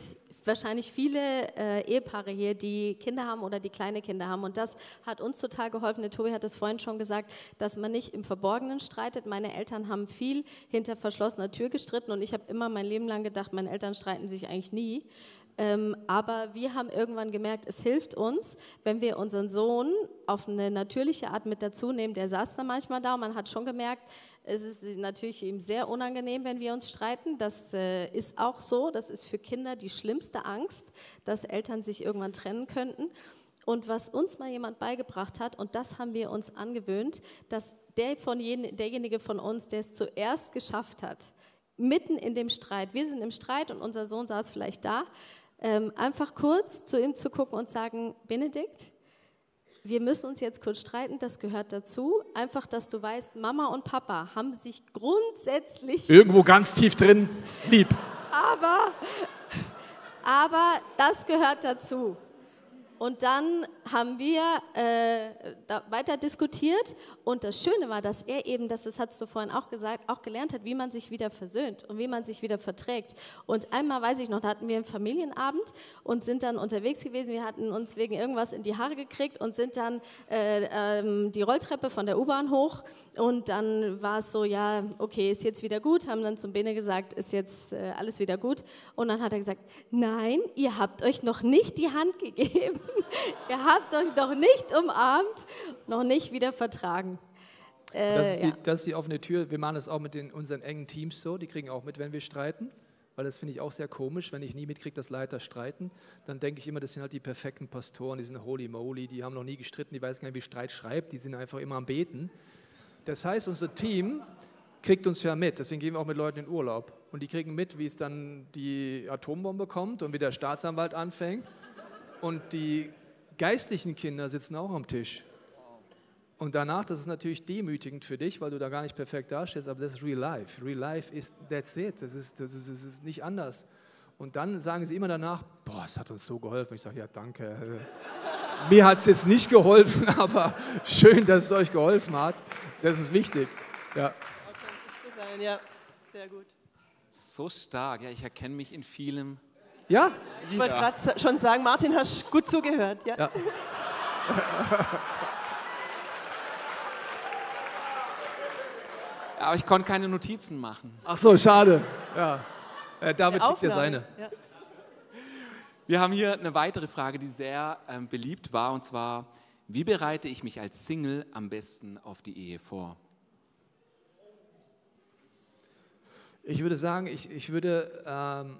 wahrscheinlich viele äh, Ehepaare hier, die Kinder haben oder die kleine Kinder haben. Und das hat uns total geholfen. Der Tobi hat es vorhin schon gesagt, dass man nicht im Verborgenen streitet. Meine Eltern haben viel hinter verschlossener Tür gestritten und ich habe immer mein Leben lang gedacht, meine Eltern streiten sich eigentlich nie. Ähm, aber wir haben irgendwann gemerkt, es hilft uns, wenn wir unseren Sohn auf eine natürliche Art mit dazu nehmen. Der saß da manchmal da und man hat schon gemerkt, es ist natürlich ihm sehr unangenehm, wenn wir uns streiten. Das äh, ist auch so. Das ist für Kinder die schlimmste Angst, dass Eltern sich irgendwann trennen könnten. Und was uns mal jemand beigebracht hat, und das haben wir uns angewöhnt, dass der von jen, derjenige von uns, der es zuerst geschafft hat, mitten in dem Streit, wir sind im Streit und unser Sohn saß vielleicht da, ähm, einfach kurz zu ihm zu gucken und sagen, Benedikt, wir müssen uns jetzt kurz streiten, das gehört dazu. Einfach, dass du weißt, Mama und Papa haben sich grundsätzlich... Irgendwo ganz tief drin lieb. Aber, aber das gehört dazu. Und dann haben wir äh, weiter diskutiert und das Schöne war, dass er eben, das, das hast du vorhin auch gesagt, auch gelernt hat, wie man sich wieder versöhnt und wie man sich wieder verträgt. Und einmal weiß ich noch, da hatten wir einen Familienabend und sind dann unterwegs gewesen. Wir hatten uns wegen irgendwas in die Haare gekriegt und sind dann äh, ähm, die Rolltreppe von der U-Bahn hoch. Und dann war es so, ja, okay, ist jetzt wieder gut. Haben dann zum Bene gesagt, ist jetzt äh, alles wieder gut. Und dann hat er gesagt, nein, ihr habt euch noch nicht die Hand gegeben. ihr habt euch noch nicht umarmt, noch nicht wieder vertragen. Äh, das, ist die, ja. das ist die offene Tür. Wir machen das auch mit den, unseren engen Teams so. Die kriegen auch mit, wenn wir streiten. Weil das finde ich auch sehr komisch, wenn ich nie mitkriege, dass Leiter streiten. Dann denke ich immer, das sind halt die perfekten Pastoren, die sind holy moly, die haben noch nie gestritten, die wissen gar nicht, wie Streit schreibt, die sind einfach immer am Beten. Das heißt, unser Team kriegt uns ja mit. Deswegen gehen wir auch mit Leuten in Urlaub. Und die kriegen mit, wie es dann die Atombombe kommt und wie der Staatsanwalt anfängt. Und die geistlichen Kinder sitzen auch am Tisch. Und danach, das ist natürlich demütigend für dich, weil du da gar nicht perfekt dastehst, aber das ist Real Life. Real Life ist, that's it, das ist, das ist, das ist nicht anders. Und dann sagen sie immer danach, boah, es hat uns so geholfen. Ich sage, ja, danke. Mir hat es jetzt nicht geholfen, aber schön, dass es euch geholfen hat. Das ist wichtig. Ja. Sein, ja. Sehr gut. So stark, ja, ich erkenne mich in vielem. Ja? Ich wollte gerade schon sagen, Martin, hast gut zugehört. Ja. ja. Aber ich konnte keine Notizen machen. Ach so, schade. Ja. Äh, David schickt dir seine. Ja. Wir haben hier eine weitere Frage, die sehr ähm, beliebt war, und zwar, wie bereite ich mich als Single am besten auf die Ehe vor? Ich würde sagen, ich, ich würde ähm,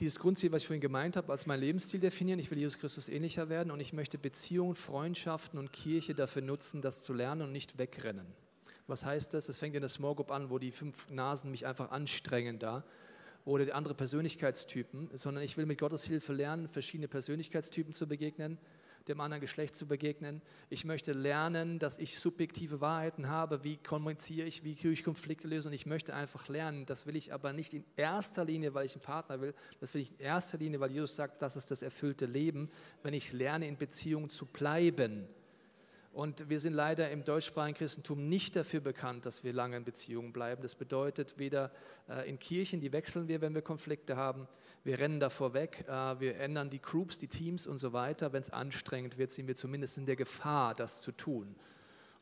dieses Grundziel, was ich vorhin gemeint habe, als mein Lebensstil definieren. Ich will Jesus Christus ähnlicher werden und ich möchte Beziehungen, Freundschaften und Kirche dafür nutzen, das zu lernen und nicht wegrennen. Was heißt das? Das fängt in der Small Group an, wo die fünf Nasen mich einfach anstrengen da oder andere Persönlichkeitstypen, sondern ich will mit Gottes Hilfe lernen, verschiedene Persönlichkeitstypen zu begegnen, dem anderen Geschlecht zu begegnen. Ich möchte lernen, dass ich subjektive Wahrheiten habe, wie kommuniziere ich, wie tue ich Konflikte lösen und ich möchte einfach lernen. Das will ich aber nicht in erster Linie, weil ich einen Partner will, das will ich in erster Linie, weil Jesus sagt, das ist das erfüllte Leben, wenn ich lerne, in Beziehung zu bleiben. Und wir sind leider im deutschsprachigen Christentum nicht dafür bekannt, dass wir lange in Beziehungen bleiben. Das bedeutet, weder äh, in Kirchen, die wechseln wir, wenn wir Konflikte haben, wir rennen davor weg, äh, wir ändern die Groups, die Teams und so weiter. Wenn es anstrengend wird, sind wir zumindest in der Gefahr, das zu tun.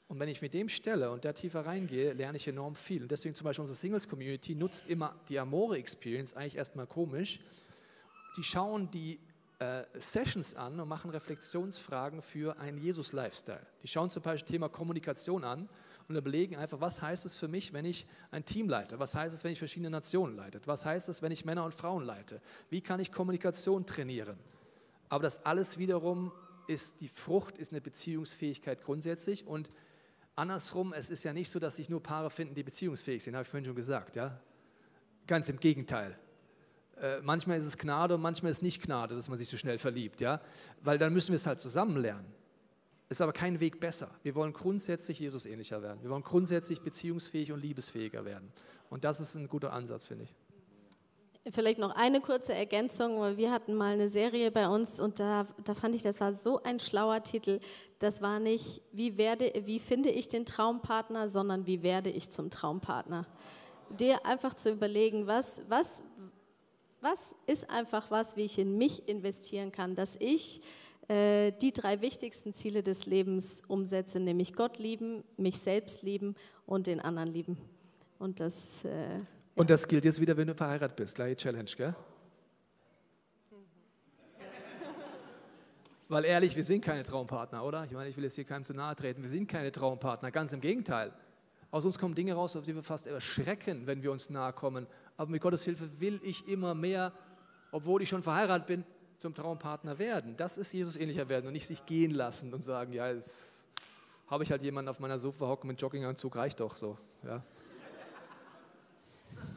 Und wenn ich mit dem stelle und da tiefer reingehe, lerne ich enorm viel. Und deswegen zum Beispiel unsere Singles-Community nutzt immer die Amore-Experience, eigentlich erstmal komisch. Die schauen die äh, Sessions an und machen Reflexionsfragen für einen Jesus-Lifestyle. Die schauen zum Beispiel Thema Kommunikation an und überlegen einfach, was heißt es für mich, wenn ich ein Team leite? Was heißt es, wenn ich verschiedene Nationen leite? Was heißt es, wenn ich Männer und Frauen leite? Wie kann ich Kommunikation trainieren? Aber das alles wiederum ist, die Frucht ist eine Beziehungsfähigkeit grundsätzlich und andersrum, es ist ja nicht so, dass sich nur Paare finden, die beziehungsfähig sind, habe ich vorhin schon gesagt. Ja? Ganz im Gegenteil. Äh, manchmal ist es Gnade und manchmal ist es nicht Gnade, dass man sich so schnell verliebt, ja? Weil dann müssen wir es halt zusammen lernen. Ist aber kein Weg besser. Wir wollen grundsätzlich Jesus ähnlicher werden. Wir wollen grundsätzlich beziehungsfähig und liebesfähiger werden. Und das ist ein guter Ansatz, finde ich. Vielleicht noch eine kurze Ergänzung, wir hatten mal eine Serie bei uns und da, da fand ich, das war so ein schlauer Titel. Das war nicht, wie, werde, wie finde ich den Traumpartner, sondern wie werde ich zum Traumpartner. Dir einfach zu überlegen, was, was, was ist einfach was, wie ich in mich investieren kann, dass ich äh, die drei wichtigsten Ziele des Lebens umsetze, nämlich Gott lieben, mich selbst lieben und den anderen lieben. Und das, äh, und das gilt jetzt wieder, wenn du verheiratet bist. Gleiche Challenge, gell? Weil ehrlich, wir sind keine Traumpartner, oder? Ich meine, ich will jetzt hier keinem zu nahe treten. Wir sind keine Traumpartner, ganz im Gegenteil. Aus uns kommen Dinge raus, auf die wir fast erschrecken, wenn wir uns nahe kommen. Aber mit Gottes Hilfe will ich immer mehr, obwohl ich schon verheiratet bin, zum Traumpartner werden. Das ist Jesus ähnlicher werden und nicht sich gehen lassen und sagen, ja, jetzt habe ich halt jemanden auf meiner Sofa hocken mit Jogginganzug, reicht doch so. Ja.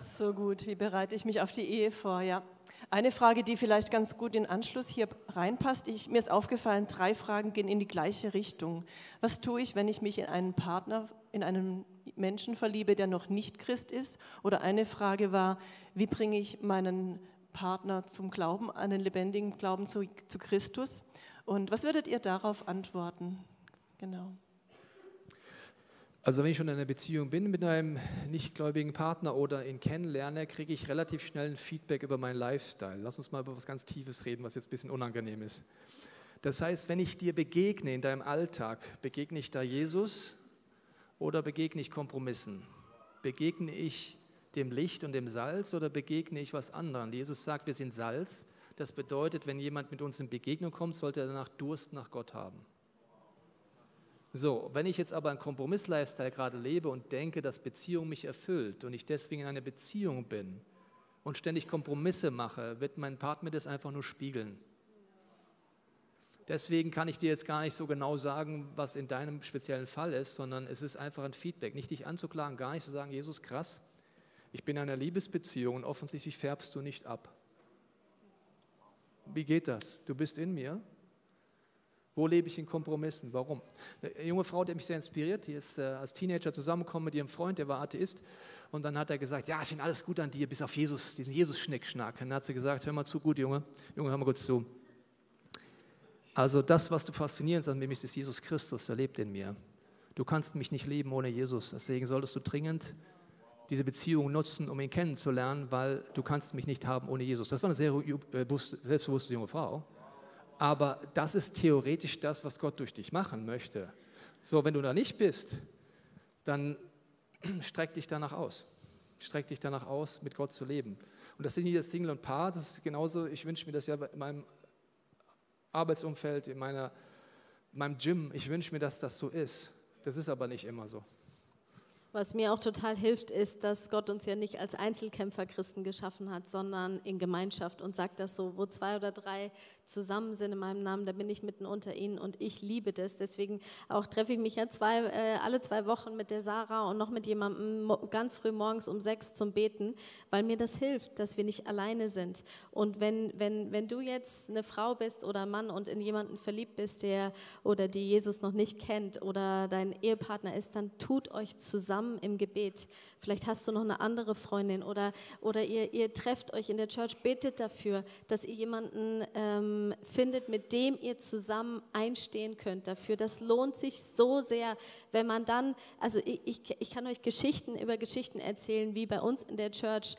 So gut, wie bereite ich mich auf die Ehe vor? Ja. Eine Frage, die vielleicht ganz gut in Anschluss hier reinpasst. Ich, mir ist aufgefallen, drei Fragen gehen in die gleiche Richtung. Was tue ich, wenn ich mich in einen Partner, in einen Menschen verliebe, der noch nicht Christ ist? Oder eine Frage war, wie bringe ich meinen Partner zum Glauben, einen lebendigen Glauben zu, zu Christus? Und was würdet ihr darauf antworten? Genau. Also wenn ich schon in einer Beziehung bin mit einem nichtgläubigen Partner oder ihn kennenlerne, kriege ich relativ schnell ein Feedback über meinen Lifestyle. Lass uns mal über was ganz Tiefes reden, was jetzt ein bisschen unangenehm ist. Das heißt, wenn ich dir begegne in deinem Alltag, begegne ich da Jesus oder begegne ich Kompromissen? Begegne ich dem Licht und dem Salz oder begegne ich was anderem? Jesus sagt, wir sind Salz. Das bedeutet, wenn jemand mit uns in Begegnung kommt, sollte er danach Durst nach Gott haben. So, wenn ich jetzt aber einen Kompromiss-Lifestyle gerade lebe und denke, dass Beziehung mich erfüllt und ich deswegen in einer Beziehung bin und ständig Kompromisse mache, wird mein Partner das einfach nur spiegeln. Deswegen kann ich dir jetzt gar nicht so genau sagen, was in deinem speziellen Fall ist, sondern es ist einfach ein Feedback. Nicht dich anzuklagen, gar nicht zu sagen, Jesus, krass, ich bin in einer Liebesbeziehung und offensichtlich färbst du nicht ab. Wie geht das? Du bist in mir, wo lebe ich in Kompromissen? Warum? Eine junge Frau, die mich sehr inspiriert, die ist äh, als Teenager zusammengekommen mit ihrem Freund, der war Atheist. Und dann hat er gesagt, ja, ich finde alles gut an dir, bis auf Jesus, diesen Jesus-Schnickschnack. Dann hat sie gesagt, hör mal zu, gut, Junge, Junge, hör mal kurz zu. Also das, was du faszinierend an mir ist, ist Jesus Christus, der lebt in mir. Du kannst mich nicht leben ohne Jesus. Deswegen solltest du dringend diese Beziehung nutzen, um ihn kennenzulernen, weil du kannst mich nicht haben ohne Jesus. Das war eine sehr äh, selbstbewusste junge Frau aber das ist theoretisch das, was Gott durch dich machen möchte. So, wenn du da nicht bist, dann streck dich danach aus. Streck dich danach aus, mit Gott zu leben. Und das ist nicht das Single und Paar, das ist genauso, ich wünsche mir das ja in meinem Arbeitsumfeld, in, meiner, in meinem Gym, ich wünsche mir, dass das so ist. Das ist aber nicht immer so. Was mir auch total hilft, ist, dass Gott uns ja nicht als Einzelkämpfer Christen geschaffen hat, sondern in Gemeinschaft und sagt das so, wo zwei oder drei zusammen sind in meinem Namen, da bin ich mitten unter ihnen und ich liebe das. Deswegen auch treffe ich mich ja zwei, äh, alle zwei Wochen mit der Sarah und noch mit jemandem ganz früh morgens um sechs zum Beten, weil mir das hilft, dass wir nicht alleine sind. Und wenn, wenn, wenn du jetzt eine Frau bist oder ein Mann und in jemanden verliebt bist, der oder die Jesus noch nicht kennt oder dein Ehepartner ist, dann tut euch zusammen im Gebet. Vielleicht hast du noch eine andere Freundin oder, oder ihr, ihr trefft euch in der Church, betet dafür, dass ihr jemanden ähm, findet, mit dem ihr zusammen einstehen könnt dafür. Das lohnt sich so sehr, wenn man dann, also ich, ich, ich kann euch Geschichten über Geschichten erzählen, wie bei uns in der Church,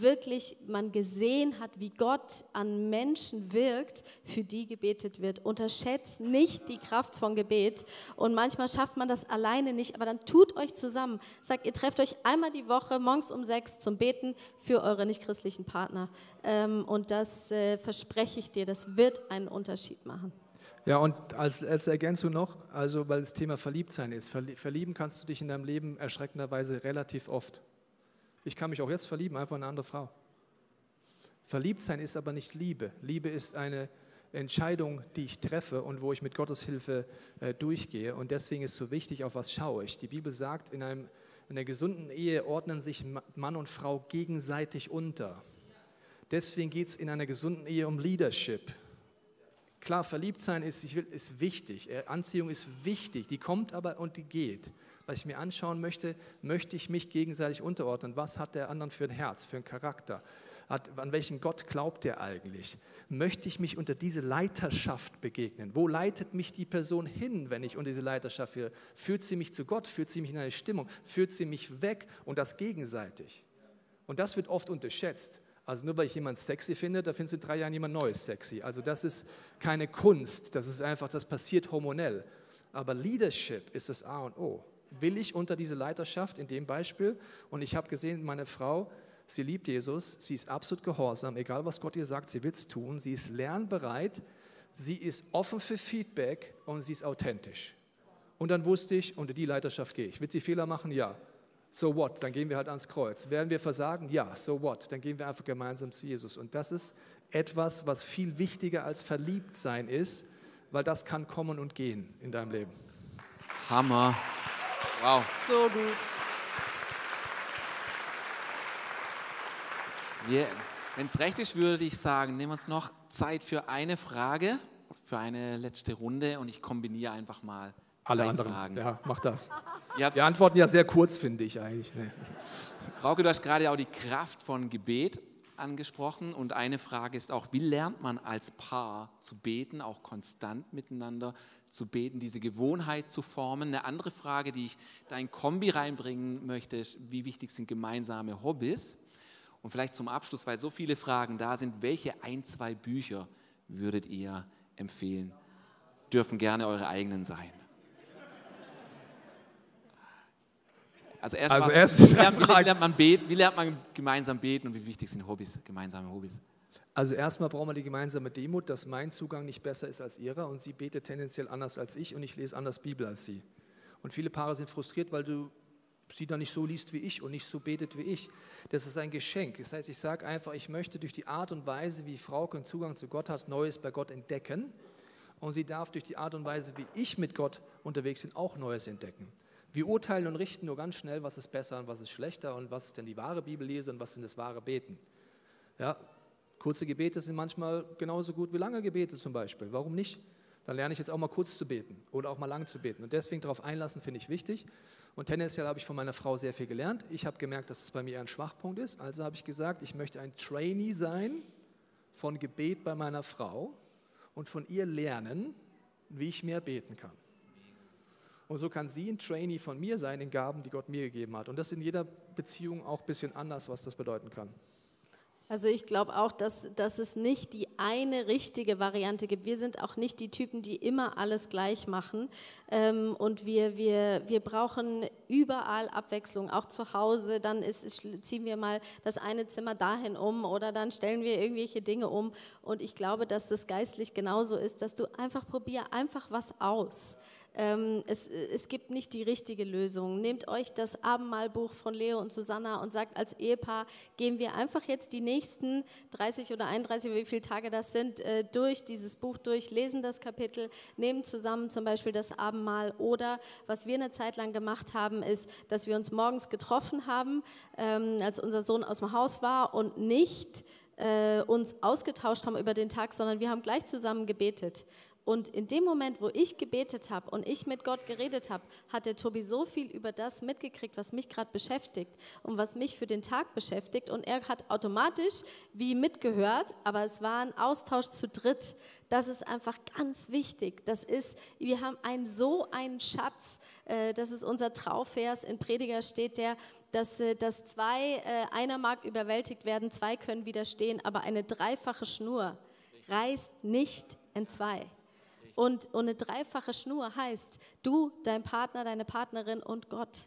wirklich man gesehen hat, wie Gott an Menschen wirkt, für die gebetet wird. Unterschätzt nicht die Kraft von Gebet. Und manchmal schafft man das alleine nicht, aber dann tut euch zusammen. Sagt, ihr trefft euch einmal die Woche morgens um sechs zum Beten für eure nichtchristlichen Partner. Ähm, und das äh, verspreche ich dir, das wird einen Unterschied machen. Ja, und als, als Ergänzung noch, also weil das Thema Verliebtsein ist. Verlieben kannst du dich in deinem Leben erschreckenderweise relativ oft. Ich kann mich auch jetzt verlieben, einfach in eine andere Frau. Verliebt sein ist aber nicht Liebe. Liebe ist eine Entscheidung, die ich treffe und wo ich mit Gottes Hilfe äh, durchgehe. Und deswegen ist so wichtig, auf was schaue ich. Die Bibel sagt, in, einem, in einer gesunden Ehe ordnen sich Mann und Frau gegenseitig unter. Deswegen geht es in einer gesunden Ehe um Leadership. Klar, verliebt sein ist, will, ist wichtig. Anziehung ist wichtig. Die kommt aber und die geht was ich mir anschauen möchte, möchte ich mich gegenseitig unterordnen. Was hat der anderen für ein Herz, für einen Charakter? Hat, an welchen Gott glaubt er eigentlich? Möchte ich mich unter diese Leiterschaft begegnen? Wo leitet mich die Person hin, wenn ich unter diese Leiterschaft führe? Führt sie mich zu Gott? Führt sie mich in eine Stimmung? Führt sie mich weg? Und das gegenseitig. Und das wird oft unterschätzt. Also nur weil ich jemanden sexy finde, da findest du in drei Jahren jemand Neues sexy. Also das ist keine Kunst, das ist einfach, das passiert hormonell. Aber Leadership ist das A und O will ich unter diese Leiterschaft in dem Beispiel. Und ich habe gesehen, meine Frau, sie liebt Jesus, sie ist absolut gehorsam, egal was Gott ihr sagt, sie will es tun, sie ist lernbereit, sie ist offen für Feedback und sie ist authentisch. Und dann wusste ich, unter die Leiterschaft gehe ich. Wird sie Fehler machen? Ja. So what? Dann gehen wir halt ans Kreuz. Werden wir versagen? Ja. So what? Dann gehen wir einfach gemeinsam zu Jesus. Und das ist etwas, was viel wichtiger als verliebt sein ist, weil das kann kommen und gehen in deinem Leben. Hammer. Wow. So gut. Yeah. Wenn es recht ist, würde ich sagen, nehmen wir uns noch Zeit für eine Frage, für eine letzte Runde und ich kombiniere einfach mal Alle anderen. Fragen. Ja, mach das. Ja, Wir antworten ja sehr kurz, finde ich eigentlich. Nee. Frauke, du hast gerade auch die Kraft von Gebet angesprochen und eine Frage ist auch, wie lernt man als Paar zu beten, auch konstant miteinander zu beten, diese Gewohnheit zu formen? Eine andere Frage, die ich da in Kombi reinbringen möchte, ist, wie wichtig sind gemeinsame Hobbys? Und vielleicht zum Abschluss, weil so viele Fragen da sind, welche ein, zwei Bücher würdet ihr empfehlen? Dürfen gerne eure eigenen sein. Also erst, Also erst wie, lernt, wie, lernt man beten, wie lernt man gemeinsam beten und wie wichtig sind Hobbys, gemeinsame Hobbys? Also erstmal brauchen wir die gemeinsame Demut, dass mein Zugang nicht besser ist als ihrer und sie betet tendenziell anders als ich und ich lese anders Bibel als sie. Und viele Paare sind frustriert, weil du sie dann nicht so liest wie ich und nicht so betet wie ich. Das ist ein Geschenk. Das heißt, ich sage einfach, ich möchte durch die Art und Weise, wie Frau Zugang zu Gott hat, Neues bei Gott entdecken. Und sie darf durch die Art und Weise, wie ich mit Gott unterwegs bin, auch Neues entdecken. Wir urteilen und richten nur ganz schnell, was ist besser und was ist schlechter und was ist denn die wahre Bibellese und was sind das wahre Beten. Ja, kurze Gebete sind manchmal genauso gut wie lange Gebete zum Beispiel. Warum nicht? Dann lerne ich jetzt auch mal kurz zu beten oder auch mal lang zu beten. Und deswegen darauf einlassen, finde ich wichtig. Und tendenziell habe ich von meiner Frau sehr viel gelernt. Ich habe gemerkt, dass es bei mir eher ein Schwachpunkt ist. Also habe ich gesagt, ich möchte ein Trainee sein von Gebet bei meiner Frau und von ihr lernen, wie ich mehr beten kann. Und so kann sie ein Trainee von mir sein, in Gaben, die Gott mir gegeben hat. Und das in jeder Beziehung auch ein bisschen anders, was das bedeuten kann. Also ich glaube auch, dass, dass es nicht die eine richtige Variante gibt. Wir sind auch nicht die Typen, die immer alles gleich machen. Ähm, und wir, wir, wir brauchen überall Abwechslung, auch zu Hause. Dann ist, ziehen wir mal das eine Zimmer dahin um oder dann stellen wir irgendwelche Dinge um. Und ich glaube, dass das geistlich genauso ist, dass du einfach probier einfach was aus. Ähm, es, es gibt nicht die richtige Lösung. Nehmt euch das Abendmahlbuch von Leo und Susanna und sagt als Ehepaar, gehen wir einfach jetzt die nächsten 30 oder 31, wie viele Tage das sind, äh, durch dieses Buch durch, lesen das Kapitel, nehmen zusammen zum Beispiel das Abendmahl oder was wir eine Zeit lang gemacht haben, ist, dass wir uns morgens getroffen haben, ähm, als unser Sohn aus dem Haus war und nicht äh, uns ausgetauscht haben über den Tag, sondern wir haben gleich zusammen gebetet. Und in dem Moment, wo ich gebetet habe und ich mit Gott geredet habe, hat der Tobi so viel über das mitgekriegt, was mich gerade beschäftigt und was mich für den Tag beschäftigt. Und er hat automatisch wie mitgehört, aber es war ein Austausch zu dritt. Das ist einfach ganz wichtig. Das ist, wir haben einen, so einen Schatz. Äh, das ist unser Trauvers. In Prediger steht der, dass, äh, dass zwei, äh, einer mag überwältigt werden, zwei können widerstehen, aber eine dreifache Schnur reißt nicht in zwei. Und, und eine dreifache Schnur heißt, du, dein Partner, deine Partnerin und Gott.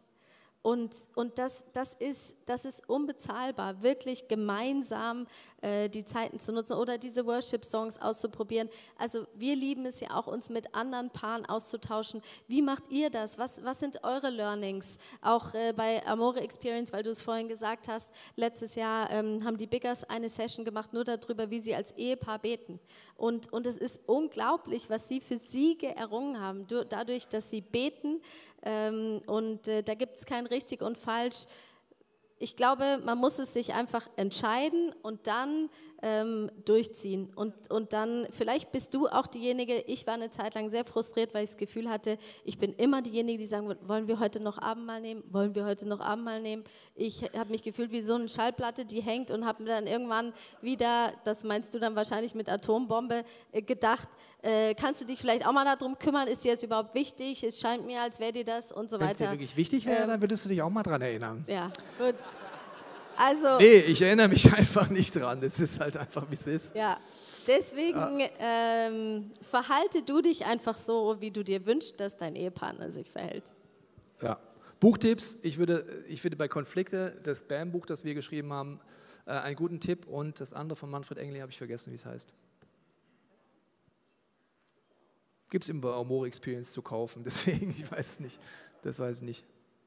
Und, und das, das, ist, das ist unbezahlbar, wirklich gemeinsam äh, die Zeiten zu nutzen oder diese Worship-Songs auszuprobieren. Also wir lieben es ja auch, uns mit anderen Paaren auszutauschen. Wie macht ihr das? Was, was sind eure Learnings? Auch äh, bei Amore Experience, weil du es vorhin gesagt hast, letztes Jahr ähm, haben die Biggers eine Session gemacht, nur darüber, wie sie als Ehepaar beten. Und, und es ist unglaublich, was sie für Siege errungen haben, du, dadurch, dass sie beten. Ähm, und äh, da gibt es kein richtig und falsch. Ich glaube, man muss es sich einfach entscheiden und dann ähm, durchziehen. Und, und dann, vielleicht bist du auch diejenige, ich war eine Zeit lang sehr frustriert, weil ich das Gefühl hatte, ich bin immer diejenige, die sagen, wollen wir heute noch Abendmahl nehmen? Wollen wir heute noch Abendmahl nehmen? Ich habe mich gefühlt wie so eine Schallplatte, die hängt und habe mir dann irgendwann wieder, das meinst du dann wahrscheinlich mit Atombombe, äh, gedacht, äh, kannst du dich vielleicht auch mal darum kümmern? Ist dir das überhaupt wichtig? Es scheint mir, als wäre dir das und so Wenn es dir weiter. wirklich wichtig wäre, Ähm, dann würdest du dich auch mal dran erinnern. Ja, gut. Also, Nee, ich erinnere mich einfach nicht dran. Das ist halt einfach, wie es ist. ja. Deswegen ähm, verhalte du dich einfach so, wie du dir wünschst, dass dein Ehepartner sich verhält. Ja. Buchtipps, ich würde, ich finde bei Konflikte, das BAM-Buch, das wir geschrieben haben, äh, einen guten Tipp und das andere von Manfred Engel habe ich vergessen, wie es heißt. Gibt es im More Experience zu kaufen, deswegen, ich weiß nicht, das weiß ich nicht.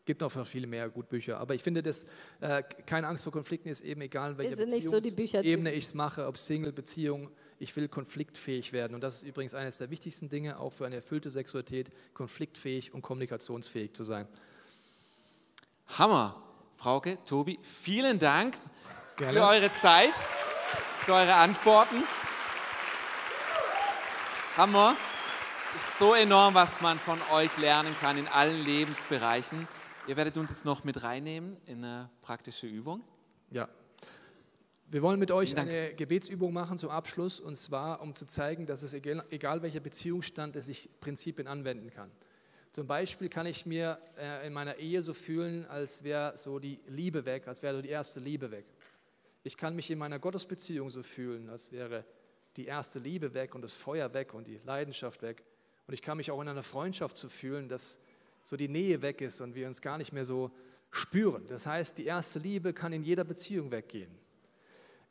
Gibt noch viele mehr gut Bücher. Aber ich finde, dass äh, keine Angst vor Konflikten ist eben egal, in welcher Beziehungsebene so ich es mache, ob Single, Beziehung. Ich will konfliktfähig werden. Und das ist übrigens eines der wichtigsten Dinge, auch für eine erfüllte Sexualität, konfliktfähig und kommunikationsfähig zu sein. Hammer. Frauke, Tobi, vielen Dank Gerne. für eure Zeit, für eure Antworten. Hammer. Ist so enorm, was man von euch lernen kann in allen Lebensbereichen. Ihr werdet uns jetzt noch mit reinnehmen in eine praktische Übung. Ja. Wir wollen mit euch eine Gebetsübung machen zum Abschluss und zwar, um zu zeigen, dass es egal, egal welcher Beziehungsstand es sich Prinzipien anwenden kann. Zum Beispiel kann ich mir äh, in meiner Ehe so fühlen, als wäre so die Liebe weg, als wäre so die erste Liebe weg. Ich kann mich in meiner Gottesbeziehung so fühlen, als wäre die erste Liebe weg und das Feuer weg und die Leidenschaft weg. Und ich kann mich auch in einer Freundschaft so fühlen, dass so die Nähe weg ist und wir uns gar nicht mehr so spüren. Das heißt, die erste Liebe kann in jeder Beziehung weggehen.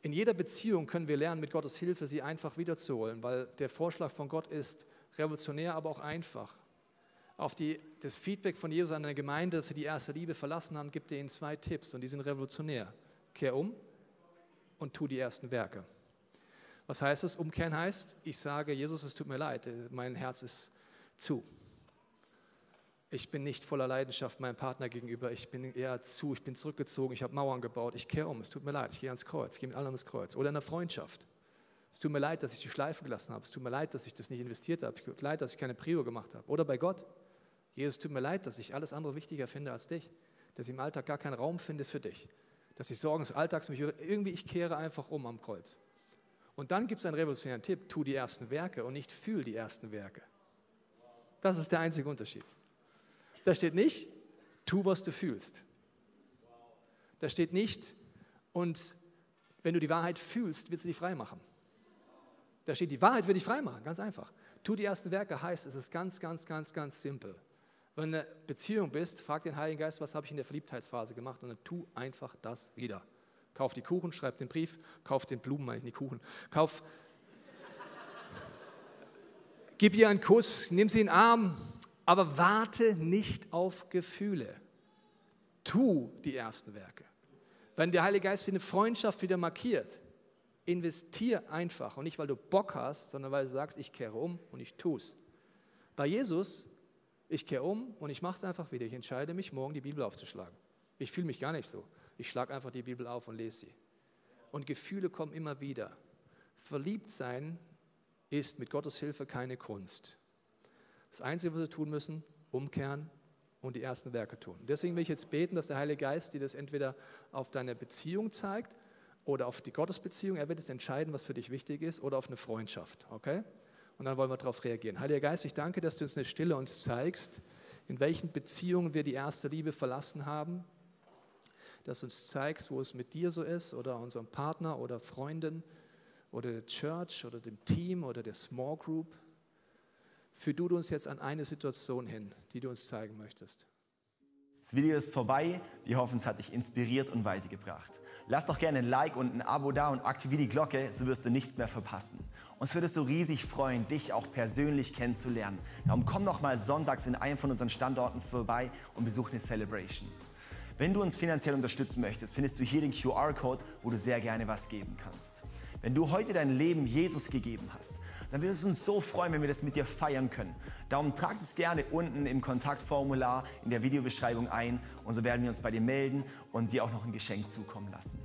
In jeder Beziehung können wir lernen, mit Gottes Hilfe sie einfach wiederzuholen, weil der Vorschlag von Gott ist revolutionär, aber auch einfach. Auf die, das Feedback von Jesus an eine Gemeinde, dass sie die erste Liebe verlassen haben, gibt er ihnen zwei Tipps und die sind revolutionär. Kehr um und tu die ersten Werke. Was heißt das? Umkehren heißt, ich sage, Jesus, es tut mir leid, mein Herz ist zu ich bin nicht voller Leidenschaft meinem Partner gegenüber, ich bin eher zu, ich bin zurückgezogen, ich habe Mauern gebaut, ich kehre um, es tut mir leid, ich gehe ans Kreuz, ich gehe mit allem ans Kreuz. Oder in der Freundschaft. Es tut mir leid, dass ich die Schleife gelassen habe, es tut mir leid, dass ich das nicht investiert habe, es tut mir leid, dass ich keine Prio gemacht habe. Oder bei Gott, Jesus, es tut mir leid, dass ich alles andere wichtiger finde als dich, dass ich im Alltag gar keinen Raum finde für dich, dass ich Sorgen des Alltags mich irgendwie, ich kehre einfach um am Kreuz. Und dann gibt es einen revolutionären Tipp, tu die ersten Werke und nicht fühl die ersten Werke. Das ist der einzige Unterschied. Da steht nicht, tu, was du fühlst. Da steht nicht, und wenn du die Wahrheit fühlst, wird sie dich frei machen. Da steht, die Wahrheit wird dich frei machen, ganz einfach. Tu die ersten Werke heißt, es ist ganz, ganz, ganz, ganz simpel. Wenn du in einer Beziehung bist, frag den Heiligen Geist, was habe ich in der Verliebtheitsphase gemacht und dann tu einfach das wieder. Kauf die Kuchen, schreib den Brief, kauf den Blumen, meine ich nicht Kuchen. Kauf, gib ihr einen Kuss, nimm sie in den Arm, aber warte nicht auf Gefühle. Tu die ersten Werke. Wenn der Heilige Geist eine Freundschaft wieder markiert, investier einfach und nicht, weil du Bock hast, sondern weil du sagst, ich kehre um und ich tue es. Bei Jesus, ich kehre um und ich mache es einfach wieder. Ich entscheide mich, morgen die Bibel aufzuschlagen. Ich fühle mich gar nicht so. Ich schlage einfach die Bibel auf und lese sie. Und Gefühle kommen immer wieder. Verliebt sein ist mit Gottes Hilfe keine Kunst. Das Einzige, was wir tun müssen, umkehren und die ersten Werke tun. Deswegen will ich jetzt beten, dass der Heilige Geist dir das entweder auf deine Beziehung zeigt oder auf die Gottesbeziehung. Er wird es entscheiden, was für dich wichtig ist, oder auf eine Freundschaft. Okay? Und dann wollen wir darauf reagieren. Heiliger Geist, ich danke, dass du uns eine Stille uns zeigst, in welchen Beziehungen wir die erste Liebe verlassen haben. Dass du uns zeigst, wo es mit dir so ist oder unserem Partner oder Freunden oder der Church oder dem Team oder der Small Group. Führ du uns jetzt an eine Situation hin, die du uns zeigen möchtest. Das Video ist vorbei. Wir hoffen, es hat dich inspiriert und weitergebracht. Lass doch gerne ein Like und ein Abo da und aktiviere die Glocke, so wirst du nichts mehr verpassen. Uns würde es so riesig freuen, dich auch persönlich kennenzulernen. Darum komm doch mal sonntags in einem von unseren Standorten vorbei und besuch eine Celebration. Wenn du uns finanziell unterstützen möchtest, findest du hier den QR-Code, wo du sehr gerne was geben kannst. Wenn du heute dein Leben Jesus gegeben hast, dann würde es uns so freuen, wenn wir das mit dir feiern können. Darum tragt es gerne unten im Kontaktformular in der Videobeschreibung ein und so werden wir uns bei dir melden und dir auch noch ein Geschenk zukommen lassen.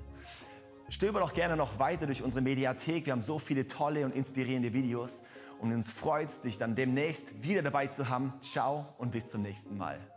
Stöber doch gerne noch weiter durch unsere Mediathek. Wir haben so viele tolle und inspirierende Videos und uns freut es, dich dann demnächst wieder dabei zu haben. Ciao und bis zum nächsten Mal.